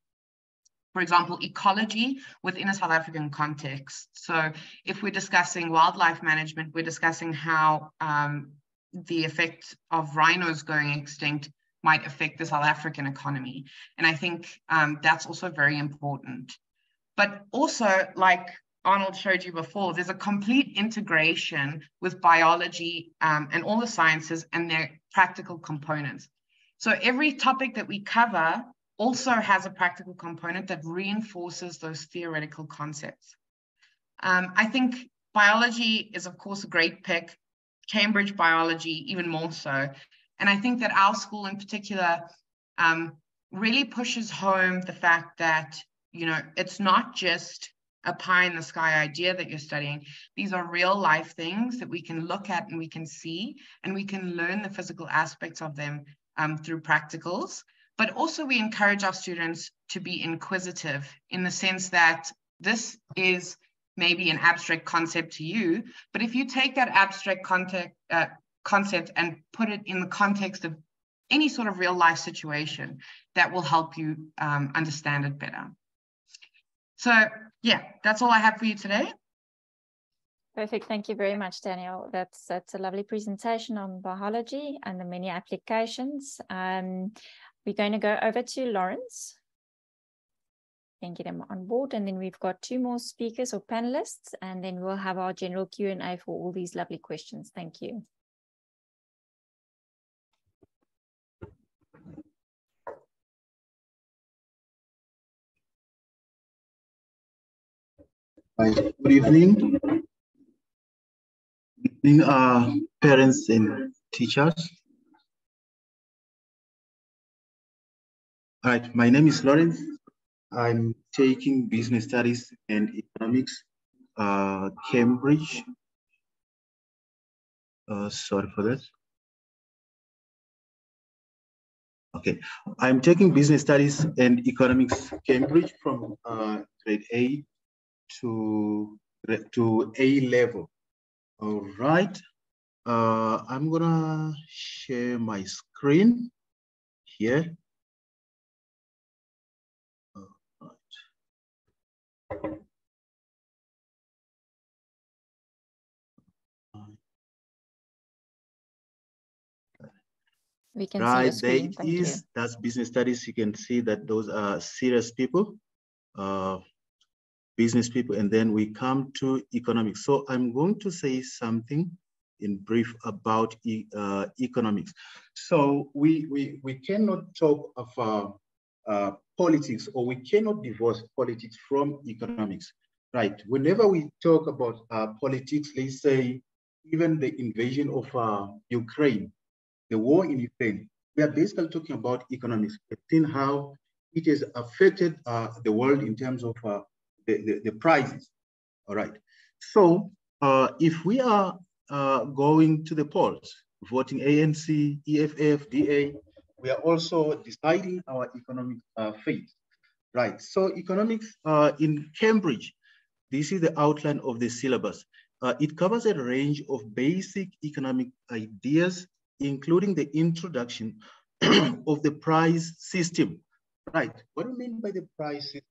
for example, ecology within a South African context. So if we're discussing wildlife management, we're discussing how um, the effect of rhinos going extinct might affect the South African economy. And I think um, that's also very important. But also, like Arnold showed you before, there's a complete integration with biology um, and all the sciences and their practical components. So every topic that we cover also has a practical component that reinforces those theoretical concepts. Um, I think biology is, of course, a great pick Cambridge biology even more so. And I think that our school in particular um, really pushes home the fact that, you know, it's not just a pie in the sky idea that you're studying. These are real life things that we can look at and we can see, and we can learn the physical aspects of them um, through practicals. But also, we encourage our students to be inquisitive in the sense that this is maybe an abstract concept to you, but if you take that abstract context, uh, concept and put it in the context of any sort of real life situation, that will help you um, understand it better. So yeah, that's all I have for you today. Perfect. Thank you very much, Danielle. That's that's a lovely presentation on biology and the many applications. Um, we're going to go over to Lawrence and get him on board. And then we've got two more speakers or panelists, and then we'll have our general Q&A for all these lovely questions. Thank you. Good evening. Good evening, uh, parents and teachers. All right, my name is Lawrence. I'm taking business studies and economics, uh, Cambridge. Uh, sorry for that. Okay, I'm taking business studies and economics, Cambridge from uh, grade A to, to A level. All right. Uh, I'm gonna share my screen here. All right. We can right, see screen. there it is. That's business studies. You can see that those are serious people. Uh, business people, and then we come to economics. So I'm going to say something in brief about e uh, economics. So we, we, we cannot talk of uh, uh, politics or we cannot divorce politics from economics, right? Whenever we talk about uh, politics, let's say even the invasion of uh, Ukraine, the war in Ukraine, we are basically talking about economics, seeing how it has affected uh, the world in terms of the, the, the prizes. All right. So uh, if we are uh, going to the polls, voting ANC, EFF, DA, we are also deciding our economic uh, fate. Right. So economics uh, in Cambridge, this is the outline of the syllabus. Uh, it covers a range of basic economic ideas, including the introduction <clears throat> of the price system. Right. What do you mean by the price system?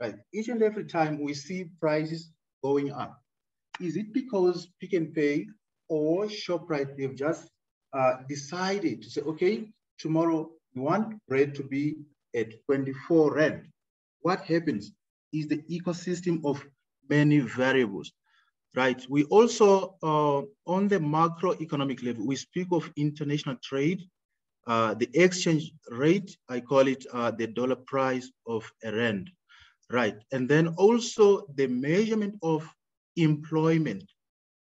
Right. Each and every time we see prices going up, is it because Pick n Pay or ShopRite, they've just uh, decided to say, okay, tomorrow we want bread to be at 24 rand. What happens is the ecosystem of many variables, right? We also, uh, on the macroeconomic level, we speak of international trade, uh, the exchange rate, I call it uh, the dollar price of a rand right? And then also the measurement of employment,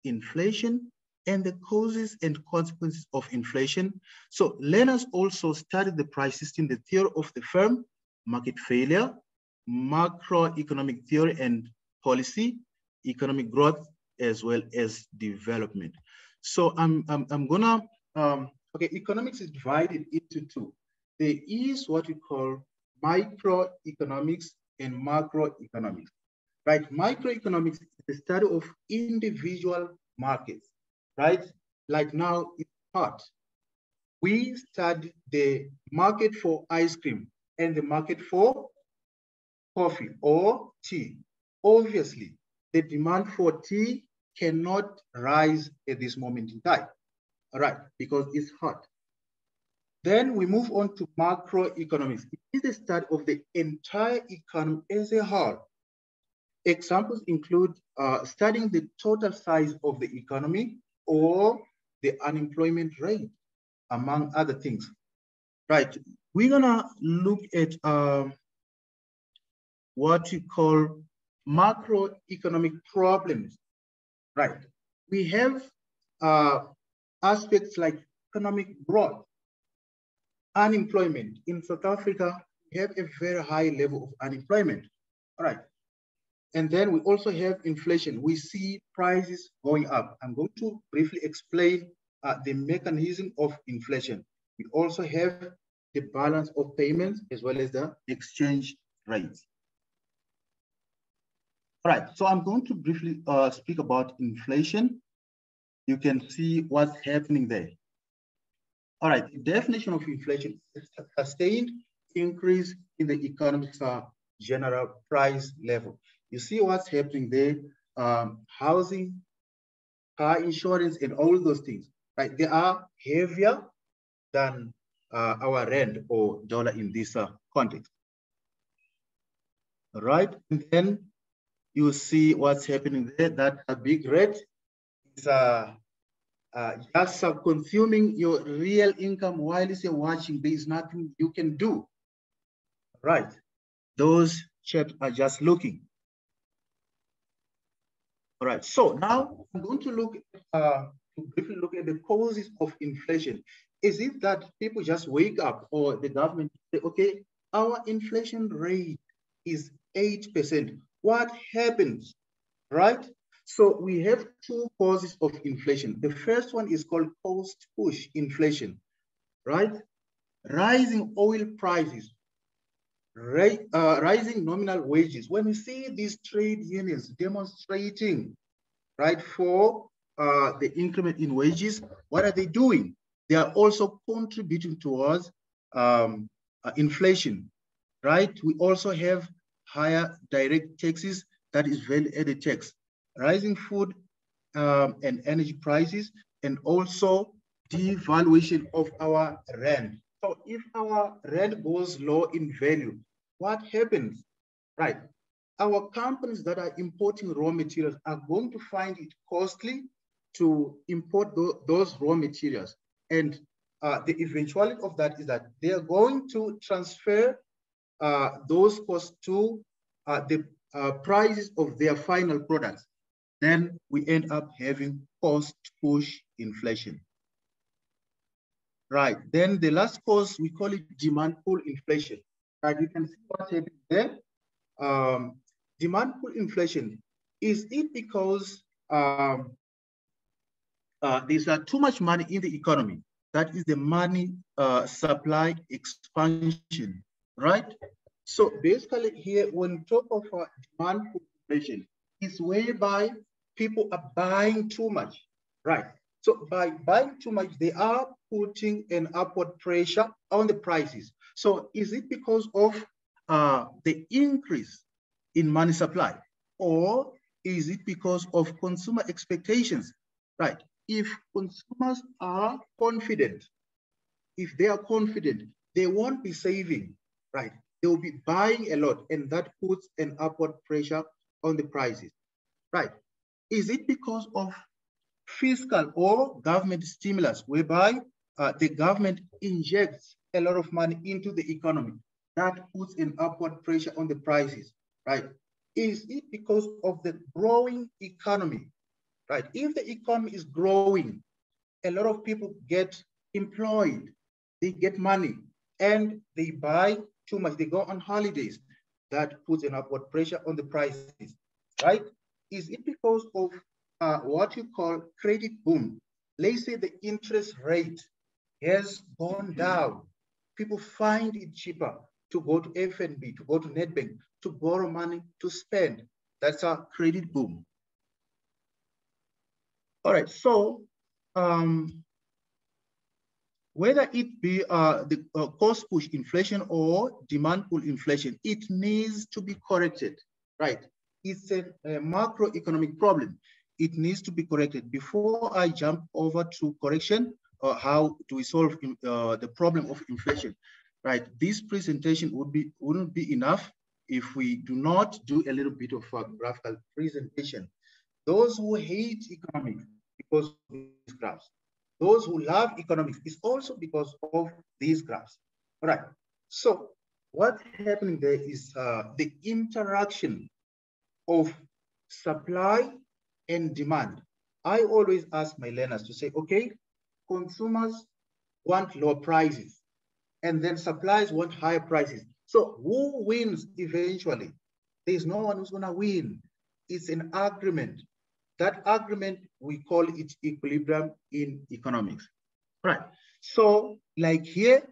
inflation, and the causes and consequences of inflation. So learners also study the price system, the theory of the firm, market failure, macroeconomic theory and policy, economic growth, as well as development. So I'm, I'm, I'm gonna, um, okay, economics is divided into two. There is what we call microeconomics and macroeconomics. Right, microeconomics is the study of individual markets, right? Like now it's hot. We study the market for ice cream and the market for coffee or tea. Obviously, the demand for tea cannot rise at this moment in time, all right, because it's hot. Then we move on to macroeconomics. It is the study of the entire economy as a whole. Examples include uh, studying the total size of the economy or the unemployment rate, among other things. Right, we're gonna look at um, what we call macroeconomic problems. Right, we have uh, aspects like economic growth, unemployment. In South Africa, we have a very high level of unemployment. All right. And then we also have inflation. We see prices going up. I'm going to briefly explain uh, the mechanism of inflation. We also have the balance of payments as well as the exchange rates. All right, so I'm going to briefly uh, speak about inflation. You can see what's happening there. All right, the definition of inflation is a sustained increase in the economic's uh, general price level. You see what's happening there, um, housing, car insurance, and all those things, right? They are heavier than uh, our rand or dollar in this uh, context. All right, and then you see what's happening there. That a big red is uh, uh, just uh, consuming your real income while you're watching. There is nothing you can do. Right, those chaps are just looking. All right, so now I'm going to look uh, to briefly look at the causes of inflation. Is it that people just wake up or the government say, okay, our inflation rate is 8%. What happens, right? So we have two causes of inflation. The first one is called cost push inflation, right? Rising oil prices, uh, rising nominal wages. When we see these trade unions demonstrating, right, for uh, the increment in wages, what are they doing? They are also contributing towards um, uh, inflation, right? We also have higher direct taxes, that is value added tax, rising food um, and energy prices, and also devaluation of our rand. So if our rand goes low in value, what happens? Right, our companies that are importing raw materials are going to find it costly to import those raw materials. And uh, the eventuality of that is that they are going to transfer uh, those costs to uh, the uh, prices of their final products. Then we end up having cost push inflation. Right, then the last cause, we call it demand pull inflation. Right, you can see what's happening there. Um, demand pull inflation, is it because um, uh, there's uh, too much money in the economy? That is the money uh, supply expansion, right? So basically here, when talk of uh, demand pull inflation, it's whereby people are buying too much, right? So by buying too much, they are putting an upward pressure on the prices. So is it because of uh, the increase in money supply? Or is it because of consumer expectations? Right. If consumers are confident, if they are confident, they won't be saving, right? They will be buying a lot, and that puts an upward pressure on the prices, right? Is it because of fiscal or government stimulus, whereby uh, the government injects a lot of money into the economy? That puts an upward pressure on the prices, right? Is it because of the growing economy, right? If the economy is growing, a lot of people get employed, they get money, and they buy too much. They go on holidays. That puts an upward pressure on the prices, right? Is it because of uh, what you call credit boom? Let's say the interest rate has gone down. People find it cheaper to go to FNB, to go to Nedbank, to borrow money, to spend. That's a credit boom. All right, so um, whether it be uh, the uh, cost push inflation or demand pull inflation, it needs to be corrected, right? It's a, a macroeconomic problem. It needs to be corrected. Before I jump over to correction, uh, how do we solve uh, the problem of inflation, right? This presentation would be wouldn't be enough if we do not do a little bit of a graphical presentation. Those who hate economics because of these graphs. Those who love economics is also because of these graphs. All right. So what's happening there is uh, the interaction of supply and demand. I always ask my learners to say, okay, consumers want lower prices and then suppliers want higher prices. So who wins eventually? There's no one who's gonna win. It's an agreement. That agreement, we call it equilibrium in economics. Right. So like here,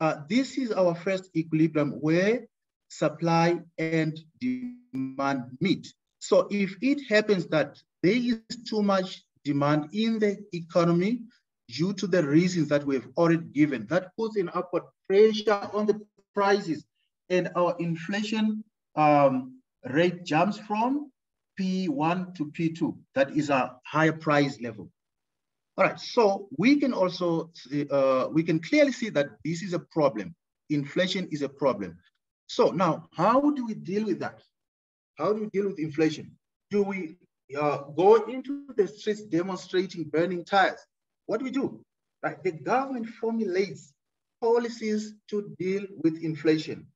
uh, this is our first equilibrium where supply and demand meet. So if it happens that there is too much demand in the economy due to the reasons that we've already given, that puts an upward pressure on the prices and our inflation um, rate jumps from P1 to P2. That is a higher price level. All right, so we can also, uh, we can clearly see that this is a problem. Inflation is a problem. So now, how do we deal with that? How do we deal with inflation? Do we uh, go into the streets demonstrating burning tires? What do we do? Right, the government formulates policies to deal with inflation.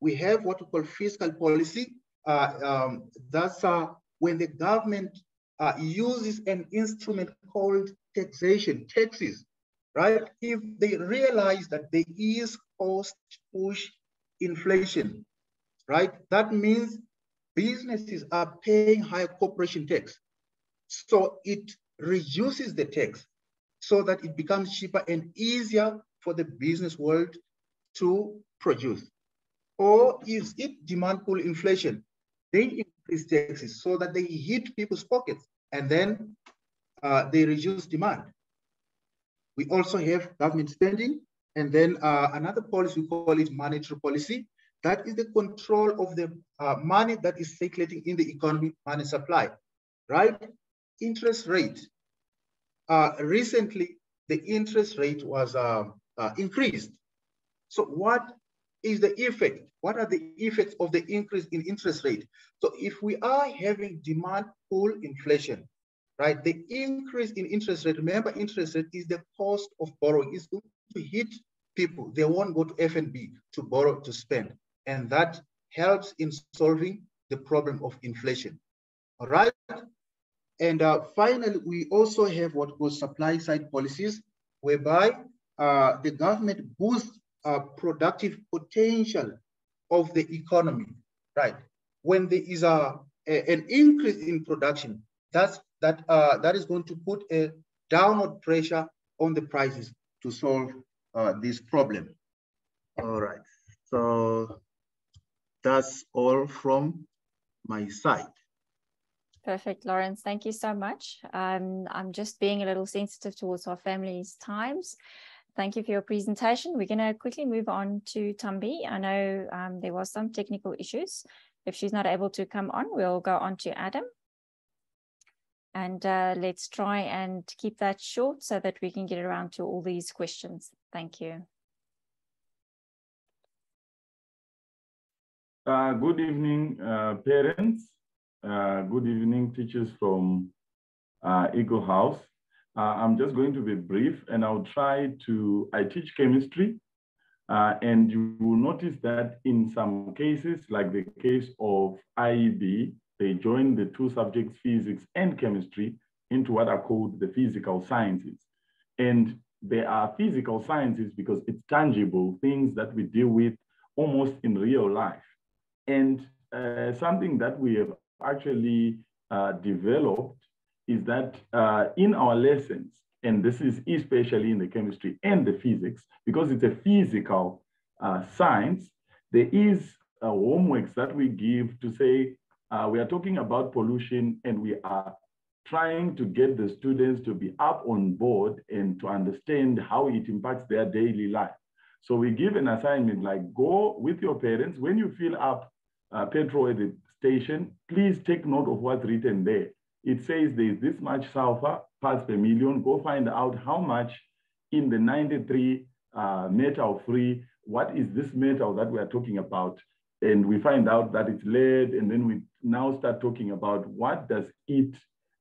We have what we call fiscal policy. Uh, um, that's uh, when the government uh, uses an instrument called taxation, taxes, right? If they realize that there is cost push inflation, right? That means businesses are paying higher corporation tax. So it reduces the tax so that it becomes cheaper and easier for the business world to produce. Or is it demand pull inflation? They increase taxes so that they hit people's pockets and then uh, they reduce demand. We also have government spending and then uh, another policy, we call it monetary policy. That is the control of the uh, money that is circulating in the economy, money supply, right? Interest rate. Uh, recently, the interest rate was uh, uh, increased. So what is the effect? What are the effects of the increase in interest rate? So if we are having demand pull inflation, right? The increase in interest rate, remember interest rate is the cost of borrowing. It's going to hit people. They won't go to FNB to borrow to spend. And that helps in solving the problem of inflation. All right. And uh, finally, we also have what goes supply side policies, whereby uh, the government boosts uh, productive potential of the economy, right? When there is a, a an increase in production, that's that uh, that is going to put a downward pressure on the prices to solve uh, this problem. All right, so that's all from my side. Perfect, Lawrence. Thank you so much. Um, I'm just being a little sensitive towards our family's times. Thank you for your presentation. We're going to quickly move on to Tambi. I know um, there was some technical issues. If she's not able to come on, we'll go on to Adam. And uh, let's try and keep that short so that we can get around to all these questions. Thank you. Uh, good evening, uh, parents. Uh, good evening, teachers from uh, Eagle House. Uh, I'm just going to be brief and I'll try to, I teach chemistry uh, and you will notice that in some cases, like the case of IEB, they join the two subjects, physics and chemistry, into what are called the physical sciences. And they are physical sciences because it's tangible, things that we deal with almost in real life. And uh, something that we have actually uh, developed is that uh, in our lessons, and this is especially in the chemistry and the physics, because it's a physical uh, science, there is homeworks that we give to say, uh, we are talking about pollution and we are trying to get the students to be up on board and to understand how it impacts their daily life. So we give an assignment like go with your parents. When you fill up uh, petrol at the station, please take note of what's written there. It says there's this much sulfur parts per million. Go find out how much in the 93 uh, metal free, what is this metal that we are talking about? and we find out that it's lead, and then we now start talking about what does it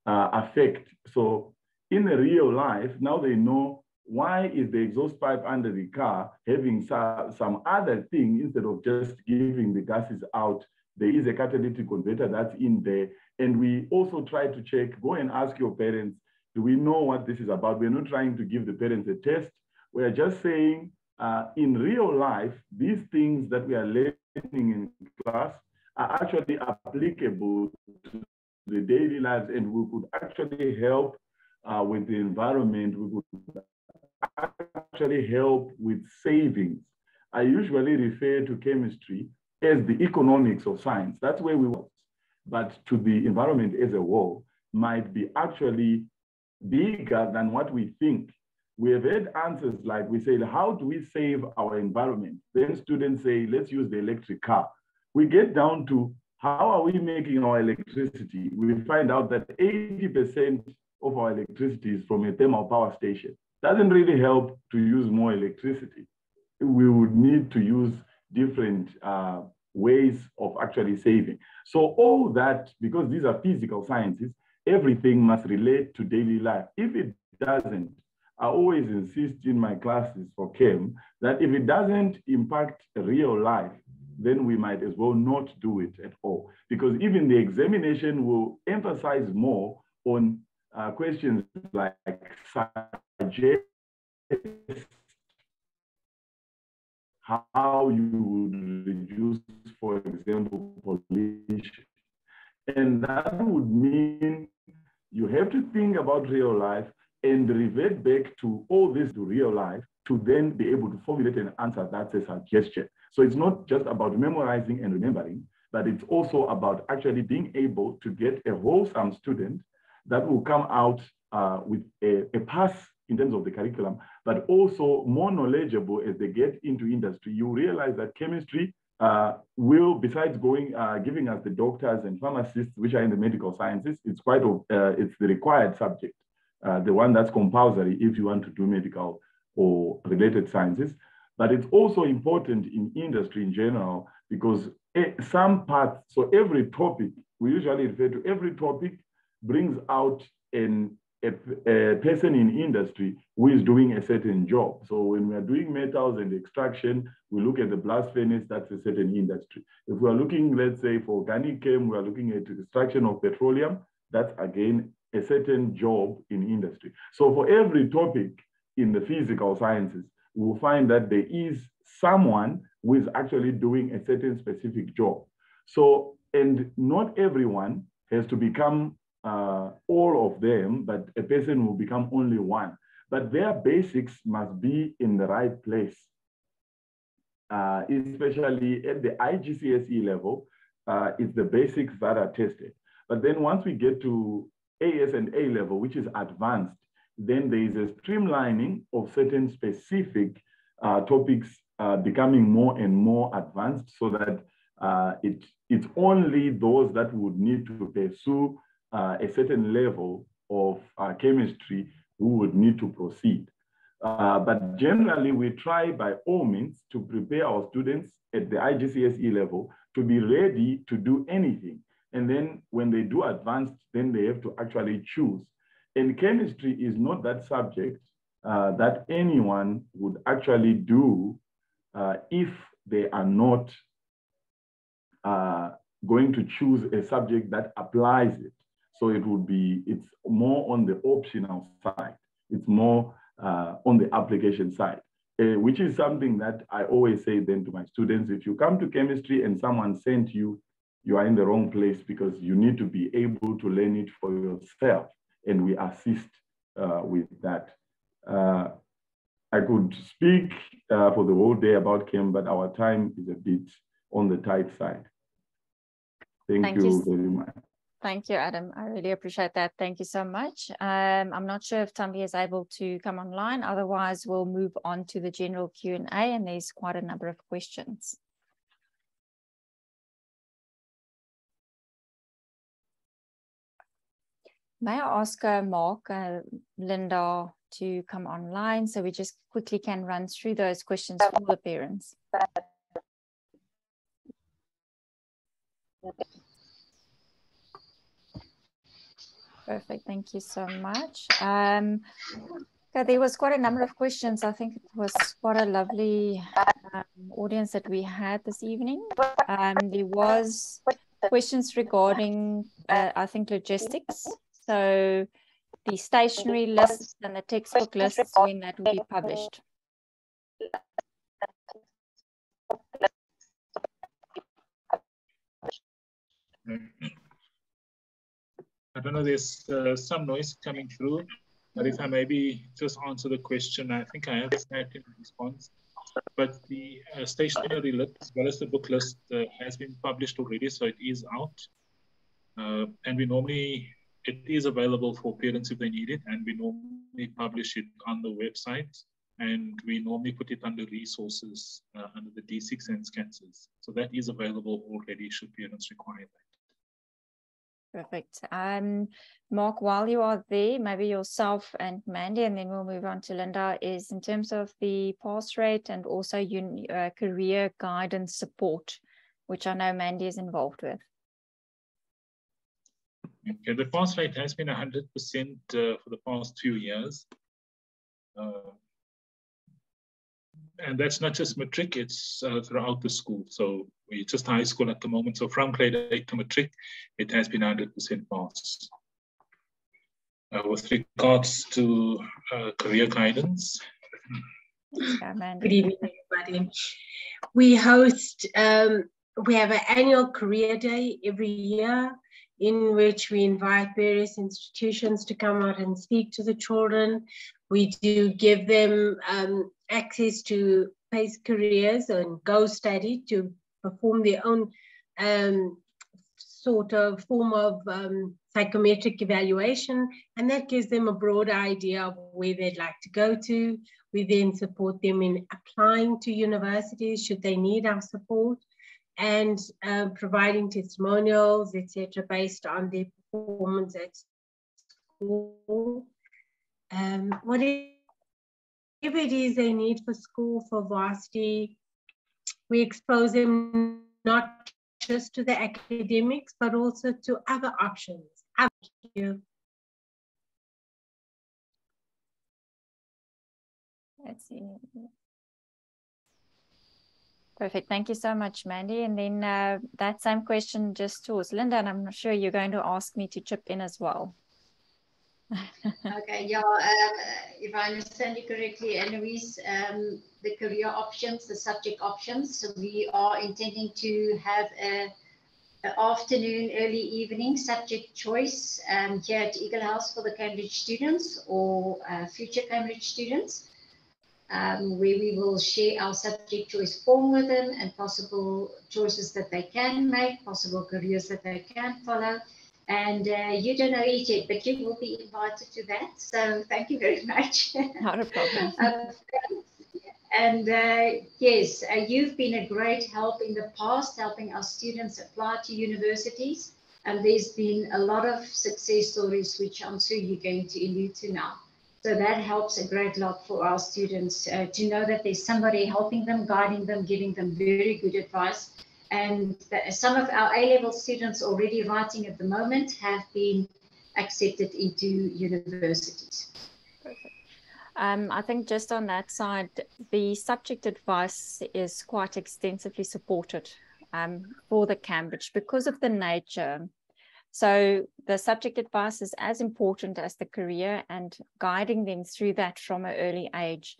uh, affect. So in the real life, now they know why is the exhaust pipe under the car having some other thing instead of just giving the gases out. There is a catalytic converter that's in there. And we also try to check, go and ask your parents, Do we know what this is about? We're not trying to give the parents a test. We're just saying uh, in real life, these things that we are learning in class are actually applicable to the daily lives and we could actually help uh, with the environment. We could actually help with savings. I usually refer to chemistry as the economics of science. That's where we work. But to the environment as a whole might be actually bigger than what we think. We have had answers like we say, how do we save our environment? Then students say, let's use the electric car. We get down to how are we making our electricity? We find out that 80% of our electricity is from a thermal power station. Doesn't really help to use more electricity. We would need to use different uh, ways of actually saving. So all that, because these are physical sciences, everything must relate to daily life. If it doesn't, I always insist in my classes for chem that if it doesn't impact real life, then we might as well not do it at all. Because even the examination will emphasize more on uh, questions like how you would reduce, for example, pollution. And that would mean you have to think about real life and revert back to all this to real life to then be able to formulate an answer that's a suggestion. So it's not just about memorizing and remembering, but it's also about actually being able to get a wholesome student that will come out uh, with a, a pass in terms of the curriculum, but also more knowledgeable as they get into industry. You realize that chemistry uh, will, besides going, uh, giving us the doctors and pharmacists, which are in the medical sciences, it's quite, uh, it's the required subject, uh, the one that's compulsory if you want to do medical or related sciences. But it's also important in industry in general because eh, some parts, so every topic, we usually refer to every topic brings out an a, a, person in industry who is doing a certain job. So when we are doing metals and extraction, we look at the blast furnace, that's a certain industry. If we are looking, let's say for organic chem, we are looking at extraction of petroleum, that's again a certain job in industry. So for every topic in the physical sciences, we will find that there is someone who is actually doing a certain specific job. So, and not everyone has to become uh, all of them, but a person will become only one. But their basics must be in the right place, uh, especially at the IGCSE level. Uh, it's the basics that are tested. But then once we get to AS and A level, which is advanced, then there is a streamlining of certain specific uh, topics uh, becoming more and more advanced so that uh, it, it's only those that would need to pursue uh, a certain level of uh, chemistry who would need to proceed. Uh, but generally, we try by all means to prepare our students at the IGCSE level to be ready to do anything. And then when they do advanced, then they have to actually choose. And chemistry is not that subject uh, that anyone would actually do uh, if they are not uh, going to choose a subject that applies it. So it would be, it's more on the optional side. It's more uh, on the application side, uh, which is something that I always say then to my students, if you come to chemistry and someone sent you, you are in the wrong place because you need to be able to learn it for yourself. And we assist uh, with that. Uh, I could speak uh, for the whole day about chem, but our time is a bit on the tight side. Thank, Thank you, you very much. Thank you, Adam. I really appreciate that. Thank you so much. Um, I'm not sure if Tambi is able to come online. Otherwise, we'll move on to the general Q&A and there's quite a number of questions. May I ask uh, Mark, uh, Linda to come online so we just quickly can run through those questions for the parents. Perfect. Thank you so much. Um, there was quite a number of questions. I think it was quite a lovely um, audience that we had this evening. Um, there was questions regarding, uh, I think, logistics. So the stationery lists and the textbook lists when that will be published. I don't know, there's uh, some noise coming through, but if I maybe just answer the question, I think I have that in response. But the uh, stationery list as well as the book list uh, has been published already, so it is out. Uh, and we normally, it is available for parents if they need it, and we normally publish it on the website and we normally put it under resources uh, under the D6 and SCANSES. So that is available already should parents require that. Perfect. Um, Mark, while you are there, maybe yourself and Mandy, and then we'll move on to Linda, is in terms of the pass rate and also un, uh, career guidance support, which I know Mandy is involved with. Okay, the pass rate has been 100% uh, for the past few years. Uh, and that's not just matric, it's uh, throughout the school. So we're just high school at the moment. So from grade 8 to matric, it has been 100% pass. Uh, with regards to uh, career guidance. Good evening, everybody. We host, um, we have an annual career day every year in which we invite various institutions to come out and speak to the children. We do give them um, access to PACE careers and Go Study to perform their own um, sort of form of um, psychometric evaluation, and that gives them a broad idea of where they'd like to go to. We then support them in applying to universities should they need our support and uh, providing testimonials, etc., based on their performance at school. Um, whatever it is they need for school, for varsity, we expose them not just to the academics, but also to other options. Thank you. Let's see. Perfect. Thank you so much, Mandy. And then uh, that same question just towards Linda, and I'm sure you're going to ask me to chip in as well. Okay, yeah, um, if I understand you correctly, Eloise, um, the career options, the subject options, so we are intending to have a, a afternoon, early evening subject choice um, here at Eagle House for the Cambridge students or uh, future Cambridge students um, where we will share our subject choice form with them and possible choices that they can make, possible careers that they can follow. And uh, you don't know it yet, but you will be invited to that. So thank you very <laughs> much. Not a problem. <laughs> um, and uh, yes, uh, you've been a great help in the past, helping our students apply to universities. And there's been a lot of success stories, which I'm sure you're going to allude to now. So that helps a great lot for our students uh, to know that there's somebody helping them, guiding them, giving them very good advice. And some of our A-level students already writing at the moment have been accepted into universities. Perfect. Um, I think just on that side, the subject advice is quite extensively supported um, for the Cambridge because of the nature so the subject advice is as important as the career and guiding them through that from an early age.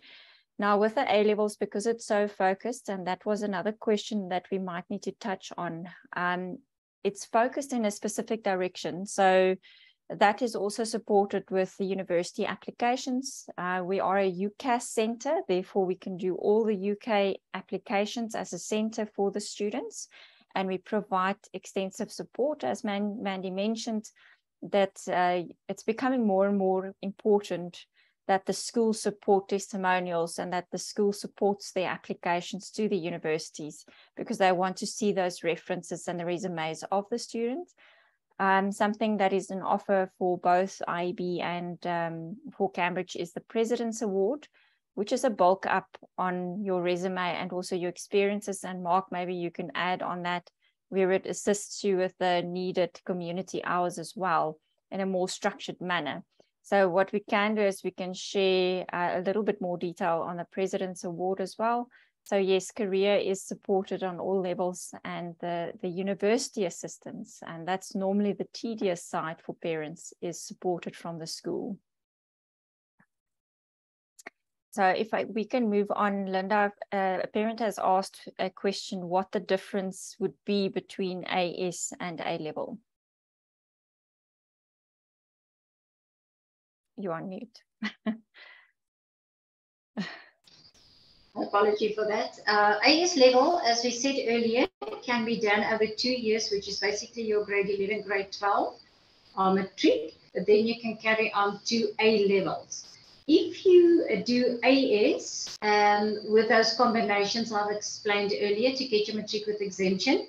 Now with the A levels, because it's so focused, and that was another question that we might need to touch on, um, it's focused in a specific direction. So that is also supported with the university applications. Uh, we are a UCAS center, therefore we can do all the UK applications as a center for the students and we provide extensive support, as Man Mandy mentioned, that uh, it's becoming more and more important that the school support testimonials and that the school supports their applications to the universities because they want to see those references and the resumes of the students. Um, something that is an offer for both IB and um, for Cambridge is the President's Award, which is a bulk up on your resume and also your experiences. And Mark, maybe you can add on that where it assists you with the needed community hours as well in a more structured manner. So what we can do is we can share uh, a little bit more detail on the President's Award as well. So yes, career is supported on all levels and the, the university assistance, and that's normally the tedious side for parents, is supported from the school. So if I, we can move on, Linda, uh, a parent has asked a question, what the difference would be between AS and A level. You're mute. Apology for that. Uh, AS level, as we said earlier, can be done over two years, which is basically your grade 11, grade 12 or matric, but then you can carry on to A levels. If you do AS um, with those combinations I've explained earlier to get your matric with exemption,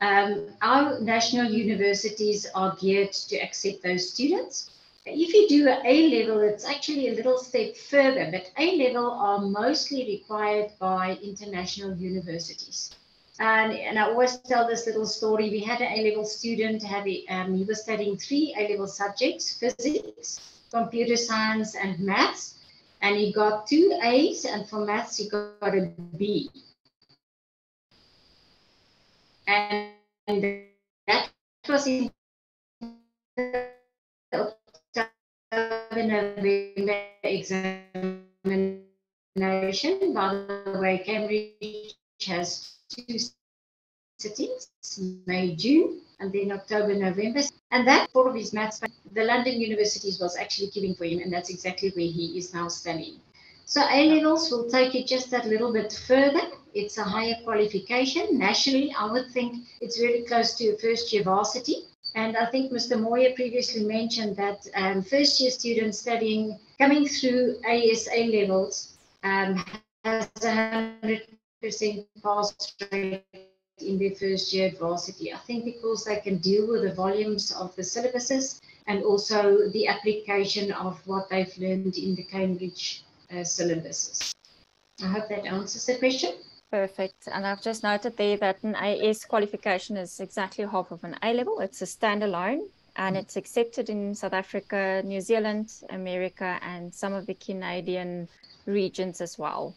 um, our national universities are geared to accept those students. If you do A level, it's actually a little step further, but A level are mostly required by international universities. And, and I always tell this little story. We had an A level student, have, um, he was studying three A level subjects physics, computer science, and maths. And he got two A's, and for maths, he got a B. And that was in November examination. By the way, Cambridge has two sittings, May, June, and then October, November. And that four of his maths, the London universities was actually giving for him, and that's exactly where he is now studying. So A levels will take it just that little bit further. It's a higher qualification. Nationally, I would think it's very close to a first year varsity. And I think Mr. Moyer previously mentioned that um, first year students studying, coming through ASA levels, um, has a 100% pass rate in their first year at varsity. I think because they can deal with the volumes of the syllabuses and also the application of what they've learned in the Cambridge uh, syllabuses. I hope that answers the question. Perfect. And I've just noted there that an AS qualification is exactly half of an A level. It's a standalone and it's accepted in South Africa, New Zealand, America, and some of the Canadian regions as well.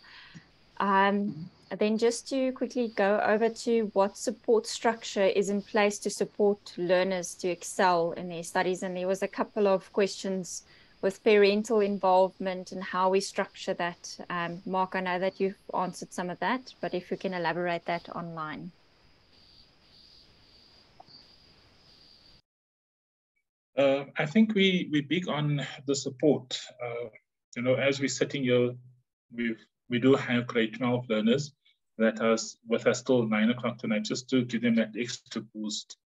Um, then just to quickly go over to what support structure is in place to support learners to excel in their studies. And there was a couple of questions with parental involvement and how we structure that. Um, Mark, I know that you've answered some of that, but if you can elaborate that online. Uh, I think we we big on the support. Uh, you know, as we're sitting here, we we do have grade 12 learners that are with us till nine o'clock tonight, just to give them that extra boost.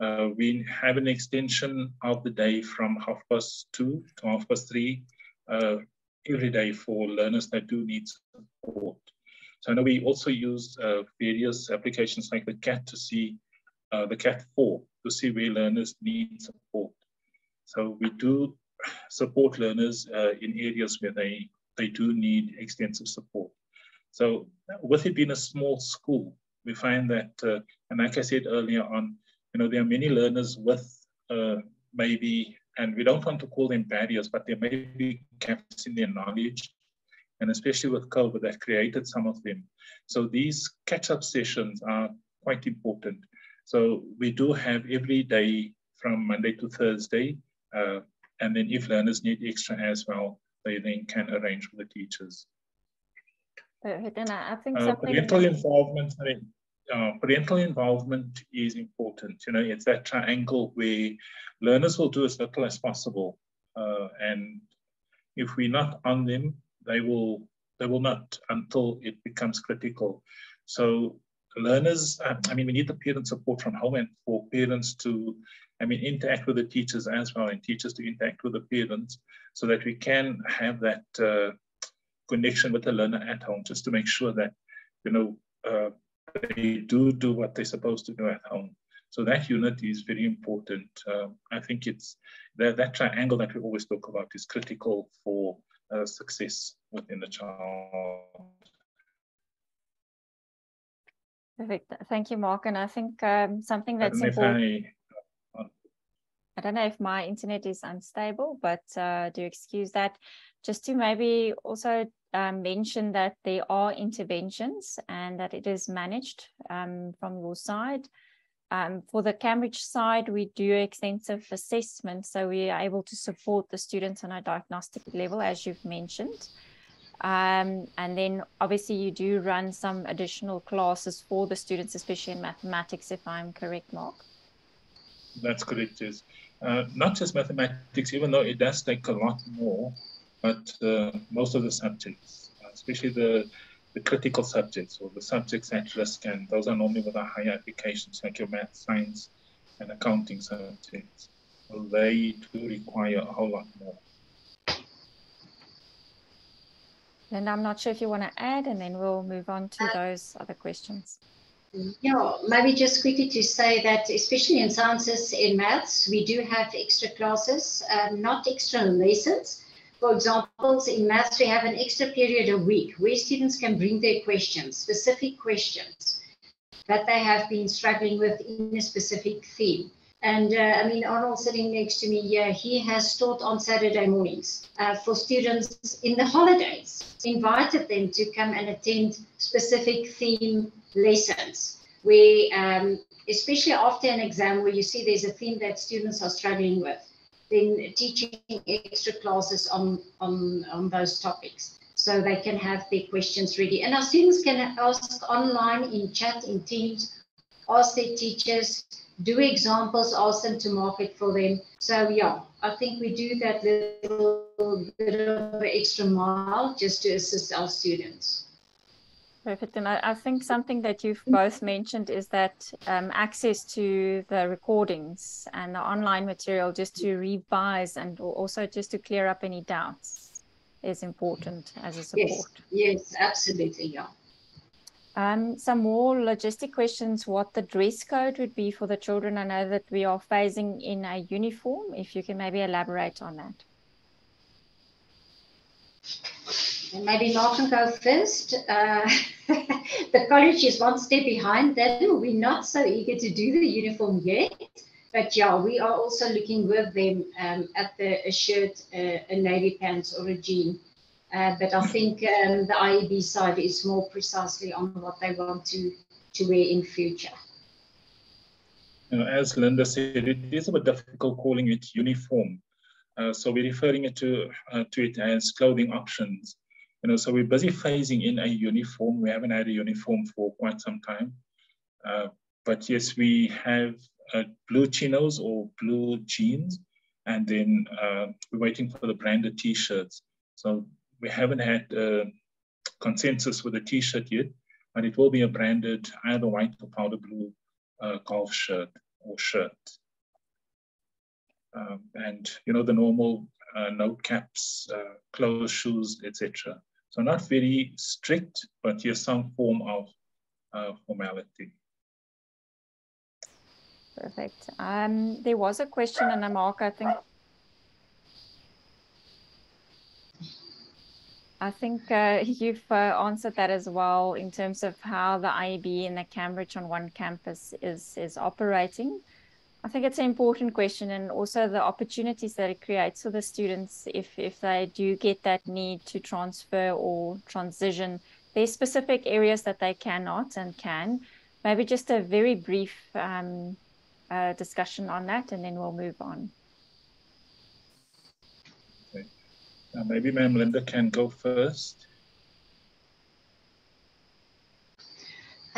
Uh, we have an extension of the day from half past two to half past three uh, every day for learners that do need support. So I know we also use uh, various applications like the CAT to see uh, the CAT 4 to see where learners need support. So we do support learners uh, in areas where they, they do need extensive support. So with it being a small school, we find that, uh, and like I said earlier on, you know, there are many learners with uh, maybe, and we don't want to call them barriers, but there may be gaps in their knowledge, and especially with COVID, that created some of them. So these catch-up sessions are quite important. So we do have every day from Monday to Thursday, uh, and then if learners need extra as well, they then can arrange with the teachers. Perfect. And I think uh, parental involvement, I mean, uh, parental involvement is important. You know, it's that triangle where learners will do as little as possible, uh, and if we're not on them, they will they will not until it becomes critical. So learners, I mean, we need the parent support from home and for parents to, I mean, interact with the teachers as well, and teachers to interact with the parents, so that we can have that uh, connection with the learner at home, just to make sure that you know. Uh, they do do what they're supposed to do at home. So that unity is very important. Um, I think it's that, that triangle that we always talk about is critical for uh, success within the child. Perfect. Thank you, Mark. And I think um, something that's important. I, uh, I, don't know if my internet is unstable, but uh, do excuse that. Just to maybe also um, mention that there are interventions and that it is managed um, from your side. Um, for the Cambridge side, we do extensive assessment, so we are able to support the students on a diagnostic level, as you've mentioned. Um, and then obviously you do run some additional classes for the students, especially in mathematics, if I'm correct, Mark. That's correct, yes. Uh, not just mathematics, even though it does take a lot more, but uh, most of the subjects, especially the, the critical subjects or the subjects at risk, and those are normally with our higher applications like your math, science, and accounting subjects. So they do require a whole lot more. Linda, I'm not sure if you want to add, and then we'll move on to uh, those other questions. Yeah, maybe just quickly to say that, especially in sciences, in maths, we do have extra classes, um, not extra lessons. For example, in maths, we have an extra period a week where students can bring their questions, specific questions that they have been struggling with in a specific theme. And uh, I mean, Arnold sitting next to me here, he has taught on Saturday mornings uh, for students in the holidays, invited them to come and attend specific theme lessons where, um, especially after an exam where you see there's a theme that students are struggling with, then teaching extra classes on, on, on those topics so they can have their questions ready. And our students can ask online in chat, in Teams, ask their teachers, do examples, ask them to mark it for them. So yeah, I think we do that little bit of extra mile just to assist our students. Perfect. And I, I think something that you've both mentioned is that um, access to the recordings and the online material just to revise and also just to clear up any doubts is important as a support. Yes, yes absolutely. Yeah. Um, some more logistic questions, what the dress code would be for the children. I know that we are phasing in a uniform. If you can maybe elaborate on that. And maybe Martin go first. Uh, <laughs> the college is one step behind them. We're not so eager to do the uniform yet. But yeah, we are also looking with them um, at the, a shirt, uh, a navy pants or a jean uh, but I think um, the IEB side is more precisely on what they want to, to wear in future. You know, as Linda said, it is a bit difficult calling it uniform. Uh, so we're referring it to, uh, to it as clothing options. You know, so we're busy phasing in a uniform. We haven't had a uniform for quite some time. Uh, but yes, we have uh, blue chinos or blue jeans, and then uh, we're waiting for the branded t-shirts. So we haven't had uh, consensus with the t-shirt yet, but it will be a branded either white or powder blue uh, golf shirt or shirt. Um, and you know the normal uh, note caps, clothes, shoes, etc. So not very strict, but yes, some form of uh, formality. Perfect. Um, there was a question, and Mark, I think I think uh, you've uh, answered that as well in terms of how the IEB in the Cambridge on One campus is is operating. I think it's an important question and also the opportunities that it creates for the students if, if they do get that need to transfer or transition. There's specific areas that they cannot and can. Maybe just a very brief um, uh, discussion on that and then we'll move on. Okay. Uh, maybe Ma'am Linda can go first.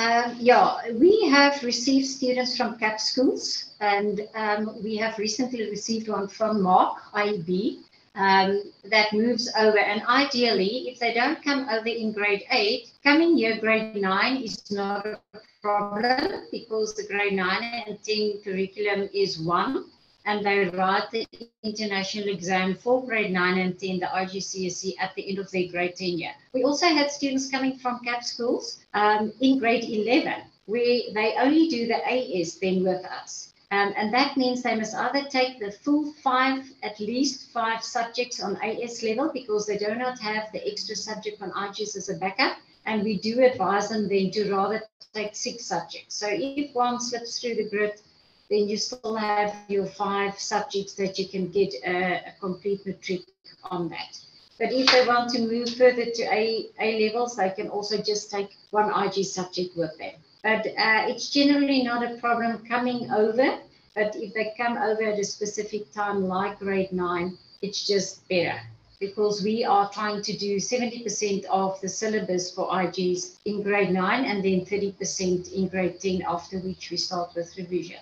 Um, yeah, we have received students from CAP schools, and um, we have recently received one from Mark IEB um, that moves over. And ideally, if they don't come over in grade eight, coming year grade nine is not a problem because the grade nine and 10 curriculum is one and they write the international exam for grade 9 and 10, the IGCSE, at the end of their grade 10 year. We also had students coming from CAP schools um, in grade 11, where they only do the AS then with us. Um, and that means they must either take the full five, at least five subjects on AS level because they do not have the extra subject on IGS as a backup. And we do advise them then to rather take six subjects. So if one slips through the grid, then you still have your five subjects that you can get a, a complete matric on that. But if they want to move further to A, A levels, they can also just take one IG subject with them. But uh, it's generally not a problem coming over. But if they come over at a specific time, like grade nine, it's just better because we are trying to do 70% of the syllabus for IGs in grade 9 and then 30% in grade 10, after which we start with revision.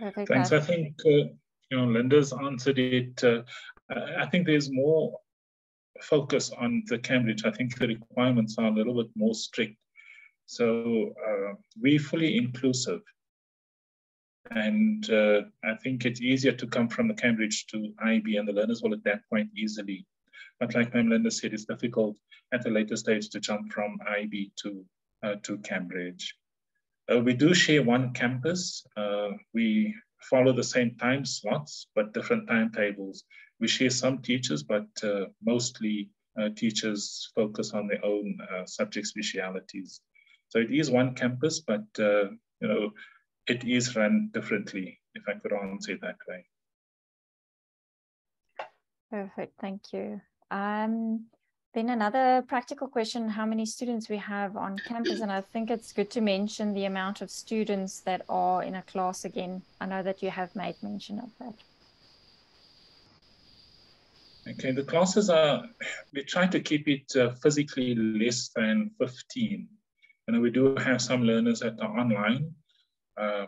Perfect. Thanks. I think uh, you know Linda's answered it. Uh, I think there's more focus on the Cambridge. I think the requirements are a little bit more strict. So uh, we're fully inclusive. And uh, I think it's easier to come from the Cambridge to IB and the learners will at that point easily. But like Ma'am Linda said, it's difficult at a later stage to jump from IB to, uh, to Cambridge. Uh, we do share one campus. Uh, we follow the same time slots, but different timetables. We share some teachers, but uh, mostly teachers focus on their own subject specialities. So it is one campus, but you know, it is run differently, if I could answer that way. Perfect, thank you. Um, then another practical question, how many students we have on campus? And I think it's good to mention the amount of students that are in a class again. I know that you have made mention of that. Okay, the classes are, we try to keep it uh, physically less than 15. And we do have some learners that are online, uh,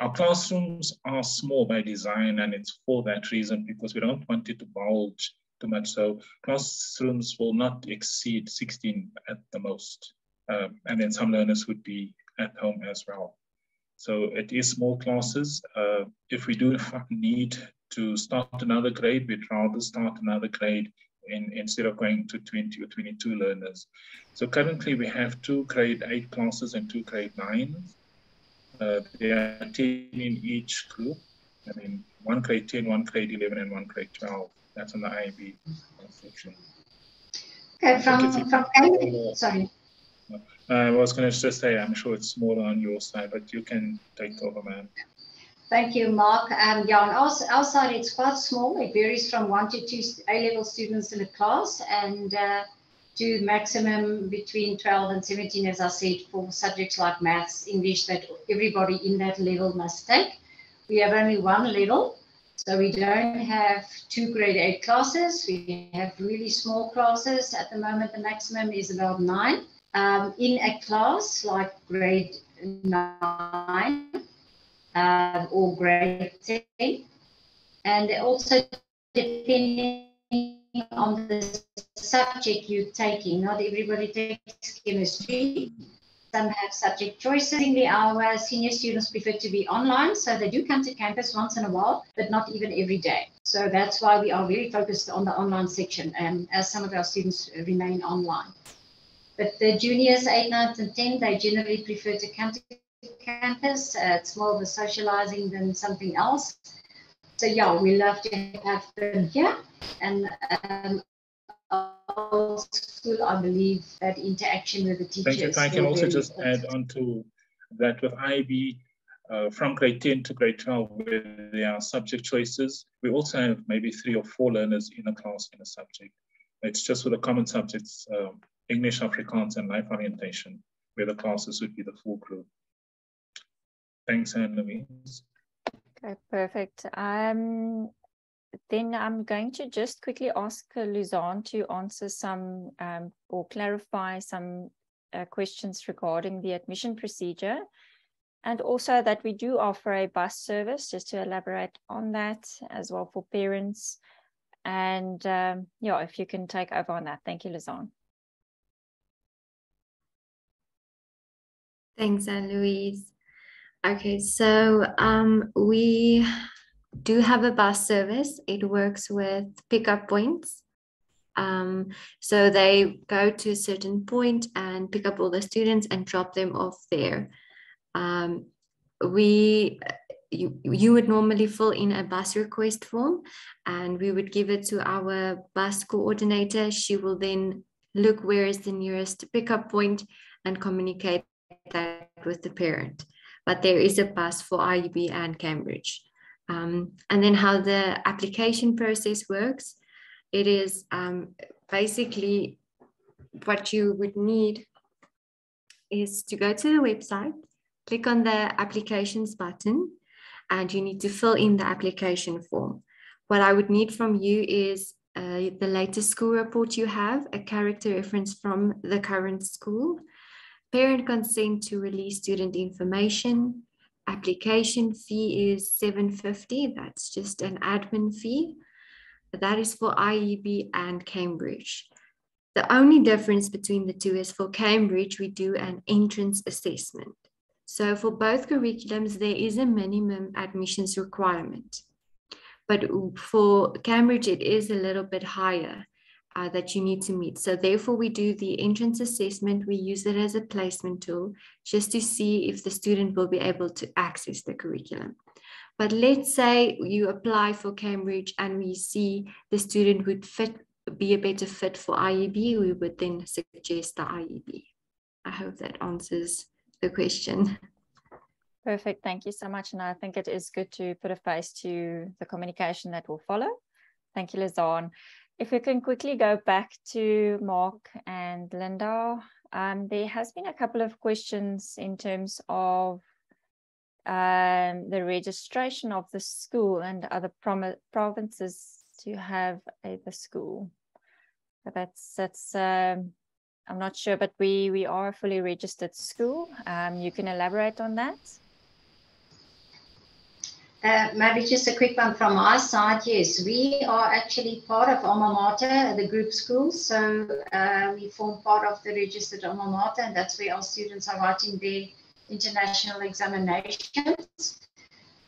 our classrooms are small by design and it's for that reason because we don't want it to bulge much. So classrooms will not exceed 16 at the most. Uh, and then some learners would be at home as well. So it is small classes. Uh, if we do <laughs> need to start another grade, we'd rather start another grade in, instead of going to 20 or 22 learners. So currently we have two grade eight classes and two grade nines. Uh, there are 10 in each group. I mean, one grade 10, one grade 11, and one grade 12. That's in the IB section. Okay, from, from sorry. I was going to just say, I'm sure it's more on your side, but you can take over, ma'am. Thank you, Mark. Um, yeah, on our, our side, it's quite small. It varies from one to two A-level students in a class and uh, to maximum between 12 and 17, as I said, for subjects like maths, English, that everybody in that level must take. We have only one level, so we don't have two grade eight classes. We have really small classes. At the moment, the maximum is about nine. Um, in a class like grade nine, uh, or grade 10. And also depending on the subject you're taking, not everybody takes chemistry. Some have subject choices. Our senior students prefer to be online, so they do come to campus once in a while, but not even every day. So that's why we are very focused on the online section, and as some of our students remain online. But the juniors, 8, 9, and 10, they generally prefer to come to campus. Uh, it's more of a socializing than something else. So yeah, we love to have them here. And um, school, I believe that interaction with the teachers. Thank you. If I can also just important. add on to that with IEB, uh, from grade 10 to grade 12, where there are subject choices, we also have maybe three or four learners in a class in a subject. It's just for the common subjects, um, English, Afrikaans, and life orientation, where the classes would be the full group. Thanks, Anne Louise. Okay, perfect. Um, then I'm going to just quickly ask Luzanne to answer some um, or clarify some uh, questions regarding the admission procedure. And also that we do offer a bus service, just to elaborate on that as well for parents. And um, yeah, if you can take over on that. Thank you, Luzanne. Thanks, Anne Louise. Okay, so um, we do have a bus service. It works with pickup points. Um, so they go to a certain point and pick up all the students and drop them off there. Um, we you, you would normally fill in a bus request form and we would give it to our bus coordinator. She will then look where is the nearest pickup point and communicate that with the parent but there is a bus for IEB and Cambridge. Um, and then how the application process works. It is um, basically what you would need is to go to the website, click on the applications button, and you need to fill in the application form. What I would need from you is uh, the latest school report you have, a character reference from the current school, parent consent to release student information, application fee is 750, that's just an admin fee. That is for IEB and Cambridge. The only difference between the two is for Cambridge, we do an entrance assessment. So for both curriculums, there is a minimum admissions requirement. But for Cambridge, it is a little bit higher uh, that you need to meet. So therefore, we do the entrance assessment. We use it as a placement tool just to see if the student will be able to access the curriculum. But let's say you apply for Cambridge and we see the student would fit, be a better fit for IEB, we would then suggest the IEB. I hope that answers the question. <laughs> Perfect. Thank you so much. And I think it is good to put a face to the communication that will follow. Thank you, Luzanne. If we can quickly go back to Mark and Linda, um, there has been a couple of questions in terms of um, the registration of the school and other provinces to have a, the school. But that's that's um, I'm not sure, but we we are a fully registered school. Um, you can elaborate on that. Uh, maybe just a quick one from our side. Yes, we are actually part of Alma Mater, the group school. So uh, we form part of the registered Alma Mater, and that's where our students are writing their international examinations.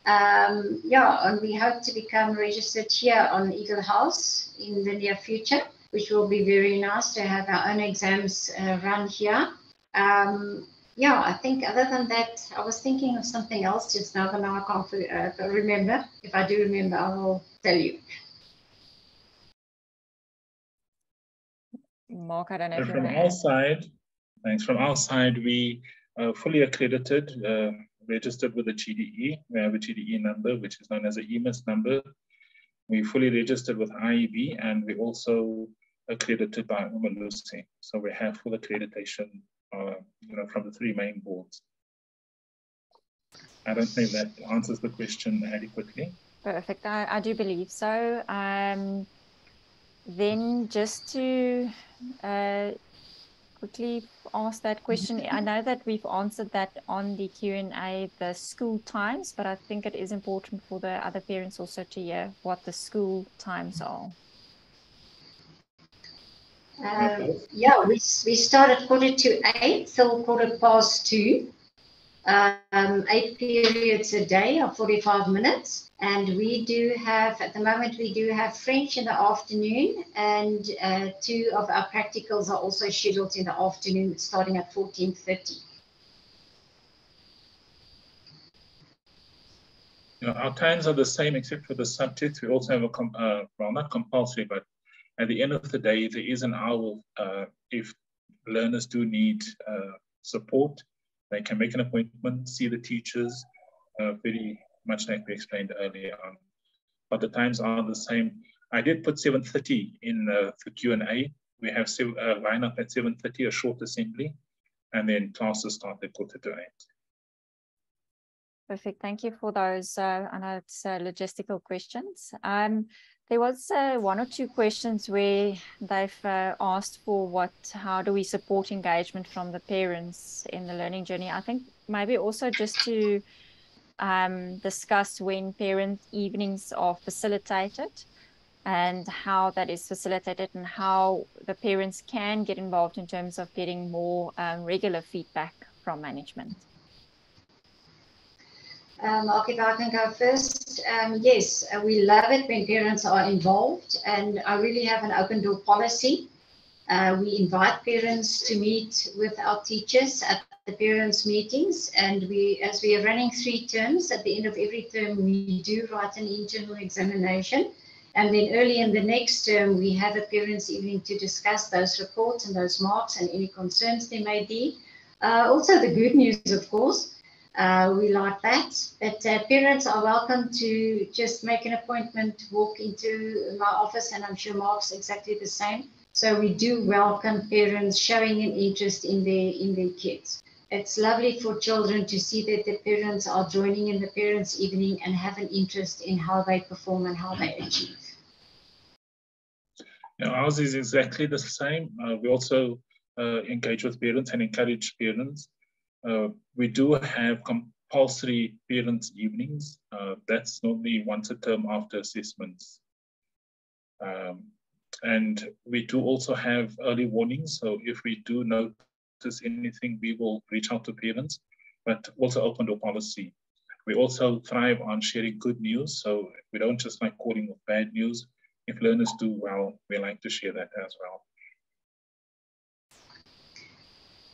Um, yeah, and we hope to become registered here on Eagle House in the near future, which will be very nice to have our own exams uh, run here. Um, yeah, I think other than that, I was thinking of something else just now, but now I can't uh, remember. If I do remember, I will tell you. Mark, I don't know. from our side, thanks. From our side, we are fully accredited, uh, registered with the GDE. We have a GDE number, which is known as a EMIS number. We fully registered with IEB, and we also accredited by Umalusi. So we have full accreditation uh, you know, from the three main boards. I don't think that answers the question adequately. Perfect. I, I do believe so. Um, then just to uh, quickly ask that question, I know that we've answered that on the Q&A, the school times, but I think it is important for the other parents also to hear what the school times are. Um, yeah, we, we start at quarter to eight till quarter past two. Um, eight periods a day of 45 minutes. And we do have, at the moment, we do have French in the afternoon, and uh, two of our practicals are also scheduled in the afternoon, starting at 14.30. You know, our times are the same except for the subjects. We also have a, uh, well, not compulsory, but at the end of the day, there is an hour uh, if learners do need uh, support, they can make an appointment, see the teachers, uh, very much like we explained earlier on. But the times are the same. I did put 7.30 in uh, the Q&A. We have a uh, line at 7.30, a short assembly, and then classes start at quarter to eight. Perfect. Thank you for those. Uh, I know it's uh, logistical questions. Um, there was uh, one or two questions where they've uh, asked for what, how do we support engagement from the parents in the learning journey? I think maybe also just to um, discuss when parent evenings are facilitated and how that is facilitated and how the parents can get involved in terms of getting more um, regular feedback from management. Um, if I can go first. Um, yes, uh, we love it when parents are involved, and I really have an open door policy. Uh, we invite parents to meet with our teachers at the parents' meetings, and we, as we are running three terms, at the end of every term, we do write an internal examination. And then early in the next term, we have a parents' evening to discuss those reports and those marks and any concerns there may be. Uh, also, the good news, of course, Uh, we like that. But uh, parents are welcome to just make an appointment, walk into my office, and I'm sure Mark's exactly the same. So we do welcome parents showing an interest in their in their kids. It's lovely for children to see that the parents are joining in the parents' evening and have an interest in how they perform and how they achieve. Yeah, ours is exactly the same. Uh, we also uh, engage with parents and encourage parents uh, we do have compulsory parents' evenings. Uh, that's normally once a term after assessments. Um, and we do also have early warnings. So if we do notice anything, we will reach out to parents, but also open door policy. We also thrive on sharing good news. So we don't just like calling with bad news. If learners do well, we like to share that as well.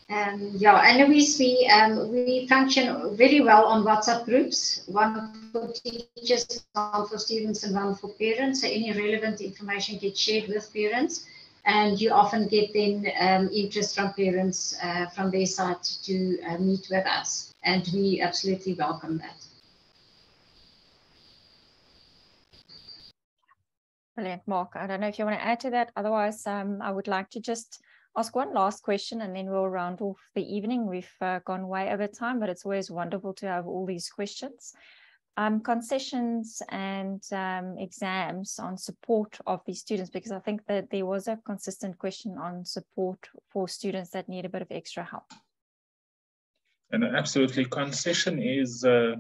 Um, yeah, and we, um, we function very well on WhatsApp groups, one for teachers, one for students, and one for parents. So any relevant information gets shared with parents, and you often get then um, interest from parents uh, from their side to uh, meet with us, and we absolutely welcome that. Brilliant, Mark. I don't know if you want to add to that. Otherwise, um, I would like to just ask one last question and then we'll round off the evening. We've uh, gone way over time, but it's always wonderful to have all these questions. Um, concessions and um, exams on support of these students, because I think that there was a consistent question on support for students that need a bit of extra help. And absolutely, concession is, uh,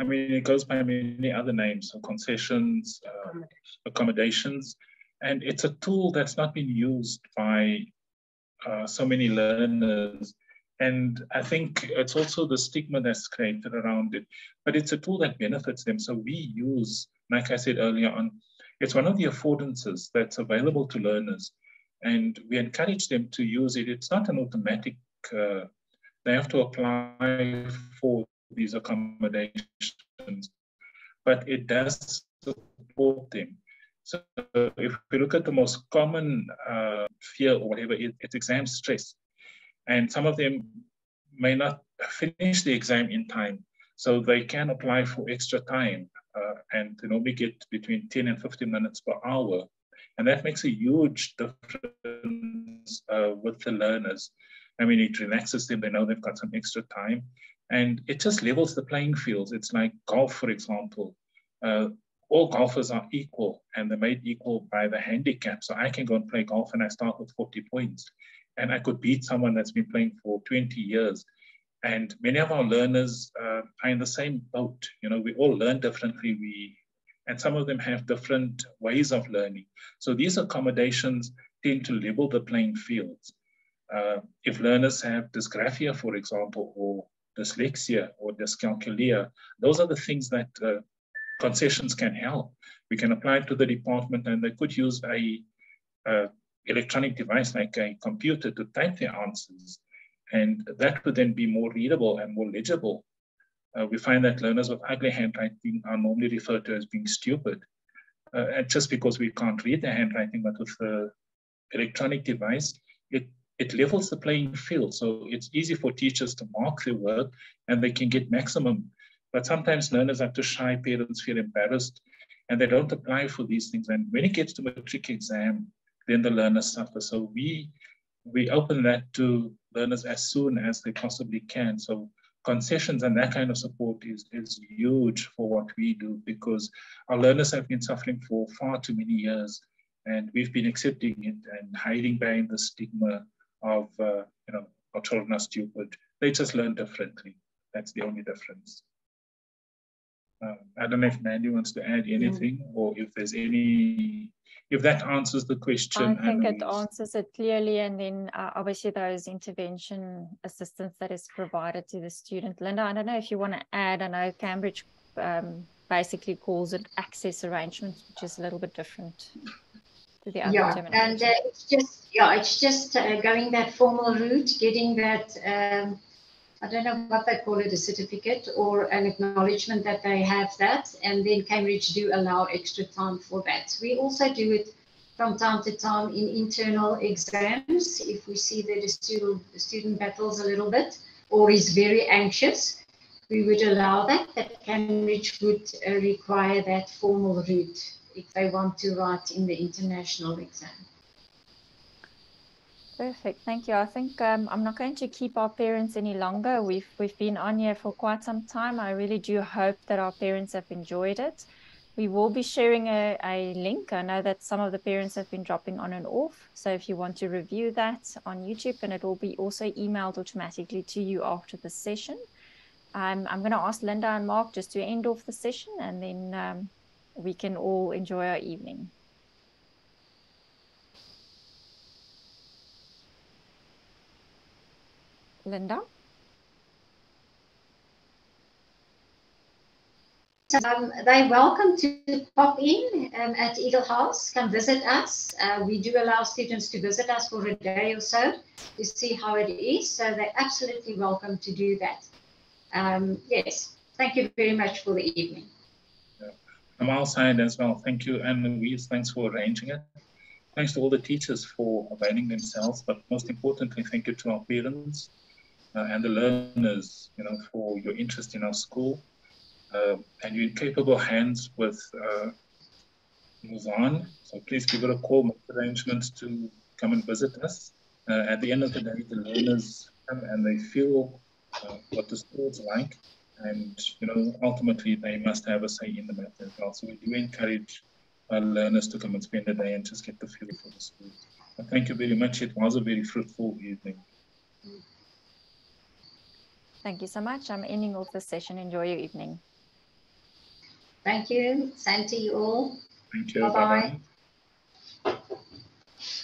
I mean, it goes by many other names, so concessions, uh, accommodations, and it's a tool that's not been used by uh, so many learners. And I think it's also the stigma that's created around it, but it's a tool that benefits them. So we use, like I said earlier on, it's one of the affordances that's available to learners. And we encourage them to use it. It's not an automatic, uh, they have to apply for these accommodations, but it does support them. So if we look at the most common uh, fear or whatever, it, it's exam stress. And some of them may not finish the exam in time. So they can apply for extra time uh, and they normally get between 10 and 15 minutes per hour. And that makes a huge difference uh, with the learners. I mean, it relaxes them. They know they've got some extra time. And it just levels the playing fields. It's like golf, for example. Uh, all golfers are equal and they're made equal by the handicap. So I can go and play golf and I start with 40 points and I could beat someone that's been playing for 20 years. And many of our learners uh, are in the same boat. You know, we all learn differently. We and some of them have different ways of learning. So these accommodations tend to level the playing fields. Uh, if learners have dysgraphia, for example, or dyslexia or dyscalculia, those are the things that uh, concessions can help. We can apply to the department and they could use a, a electronic device like a computer to type their answers. And that would then be more readable and more legible. Uh, we find that learners with ugly handwriting are normally referred to as being stupid. Uh, and just because we can't read their handwriting, but with the electronic device, it, it levels the playing field. So it's easy for teachers to mark their work and they can get maximum but sometimes learners are too shy, parents feel embarrassed, and they don't apply for these things. And when it gets to matric exam, then the learners suffer. So we we open that to learners as soon as they possibly can. So concessions and that kind of support is, is huge for what we do because our learners have been suffering for far too many years and we've been accepting it and hiding behind the stigma of, uh, you know, our children are stupid. They just learn differently. That's the only difference. Um, I don't know if Mandy wants to add anything mm. or if there's any, if that answers the question. I think it answers it clearly. And then uh, obviously those intervention assistance that is provided to the student. Linda, I don't know if you want to add, I know Cambridge um, basically calls it access arrangements, which is a little bit different to the other Yeah, and uh, it's just, yeah, it's just uh, going that formal route, getting that um, I don't know what they call it, a certificate or an acknowledgement that they have that. And then Cambridge do allow extra time for that. We also do it from time to time in internal exams if we see that a student, a student battles a little bit or is very anxious. we would allow that, but Cambridge would uh, require that formal route if they want to write in the international exam. Perfect, thank you. I think um, I'm not going to keep our parents any longer. We've we've been on here for quite some time. I really do hope that our parents have enjoyed it. We will be sharing a, a link. I know that some of the parents have been dropping on and off. So if you want to review that on YouTube, and it will be also emailed automatically to you after the session. Um, I'm going to ask Linda and Mark just to end off the session, and then um, we can all enjoy our evening. Linda? Um, they're welcome to pop in um, at Eagle House, come visit us. Uh, we do allow students to visit us for a day or so to see how it is. So they're absolutely welcome to do that. Um, yes, thank you very much for the evening. Yeah. From our side as well, thank you, Anne Louise. Thanks for arranging it. Thanks to all the teachers for availing themselves, but most importantly, thank you to our parents and the learners, you know, for your interest in our school. Uh, and you're in capable hands with uh, Muzan. So please give her a call, make arrangements to come and visit us. Uh, at the end of the day, the learners come and they feel uh, what the school is like. And, you know, ultimately they must have a say in the matter as well. So we do encourage our learners to come and spend a day and just get the feel for the school. But thank you very much. It was a very fruitful evening. Thank you so much. I'm ending off the session. Enjoy your evening. Thank you. Same to you all. Thank you. Bye-bye. Bye-bye.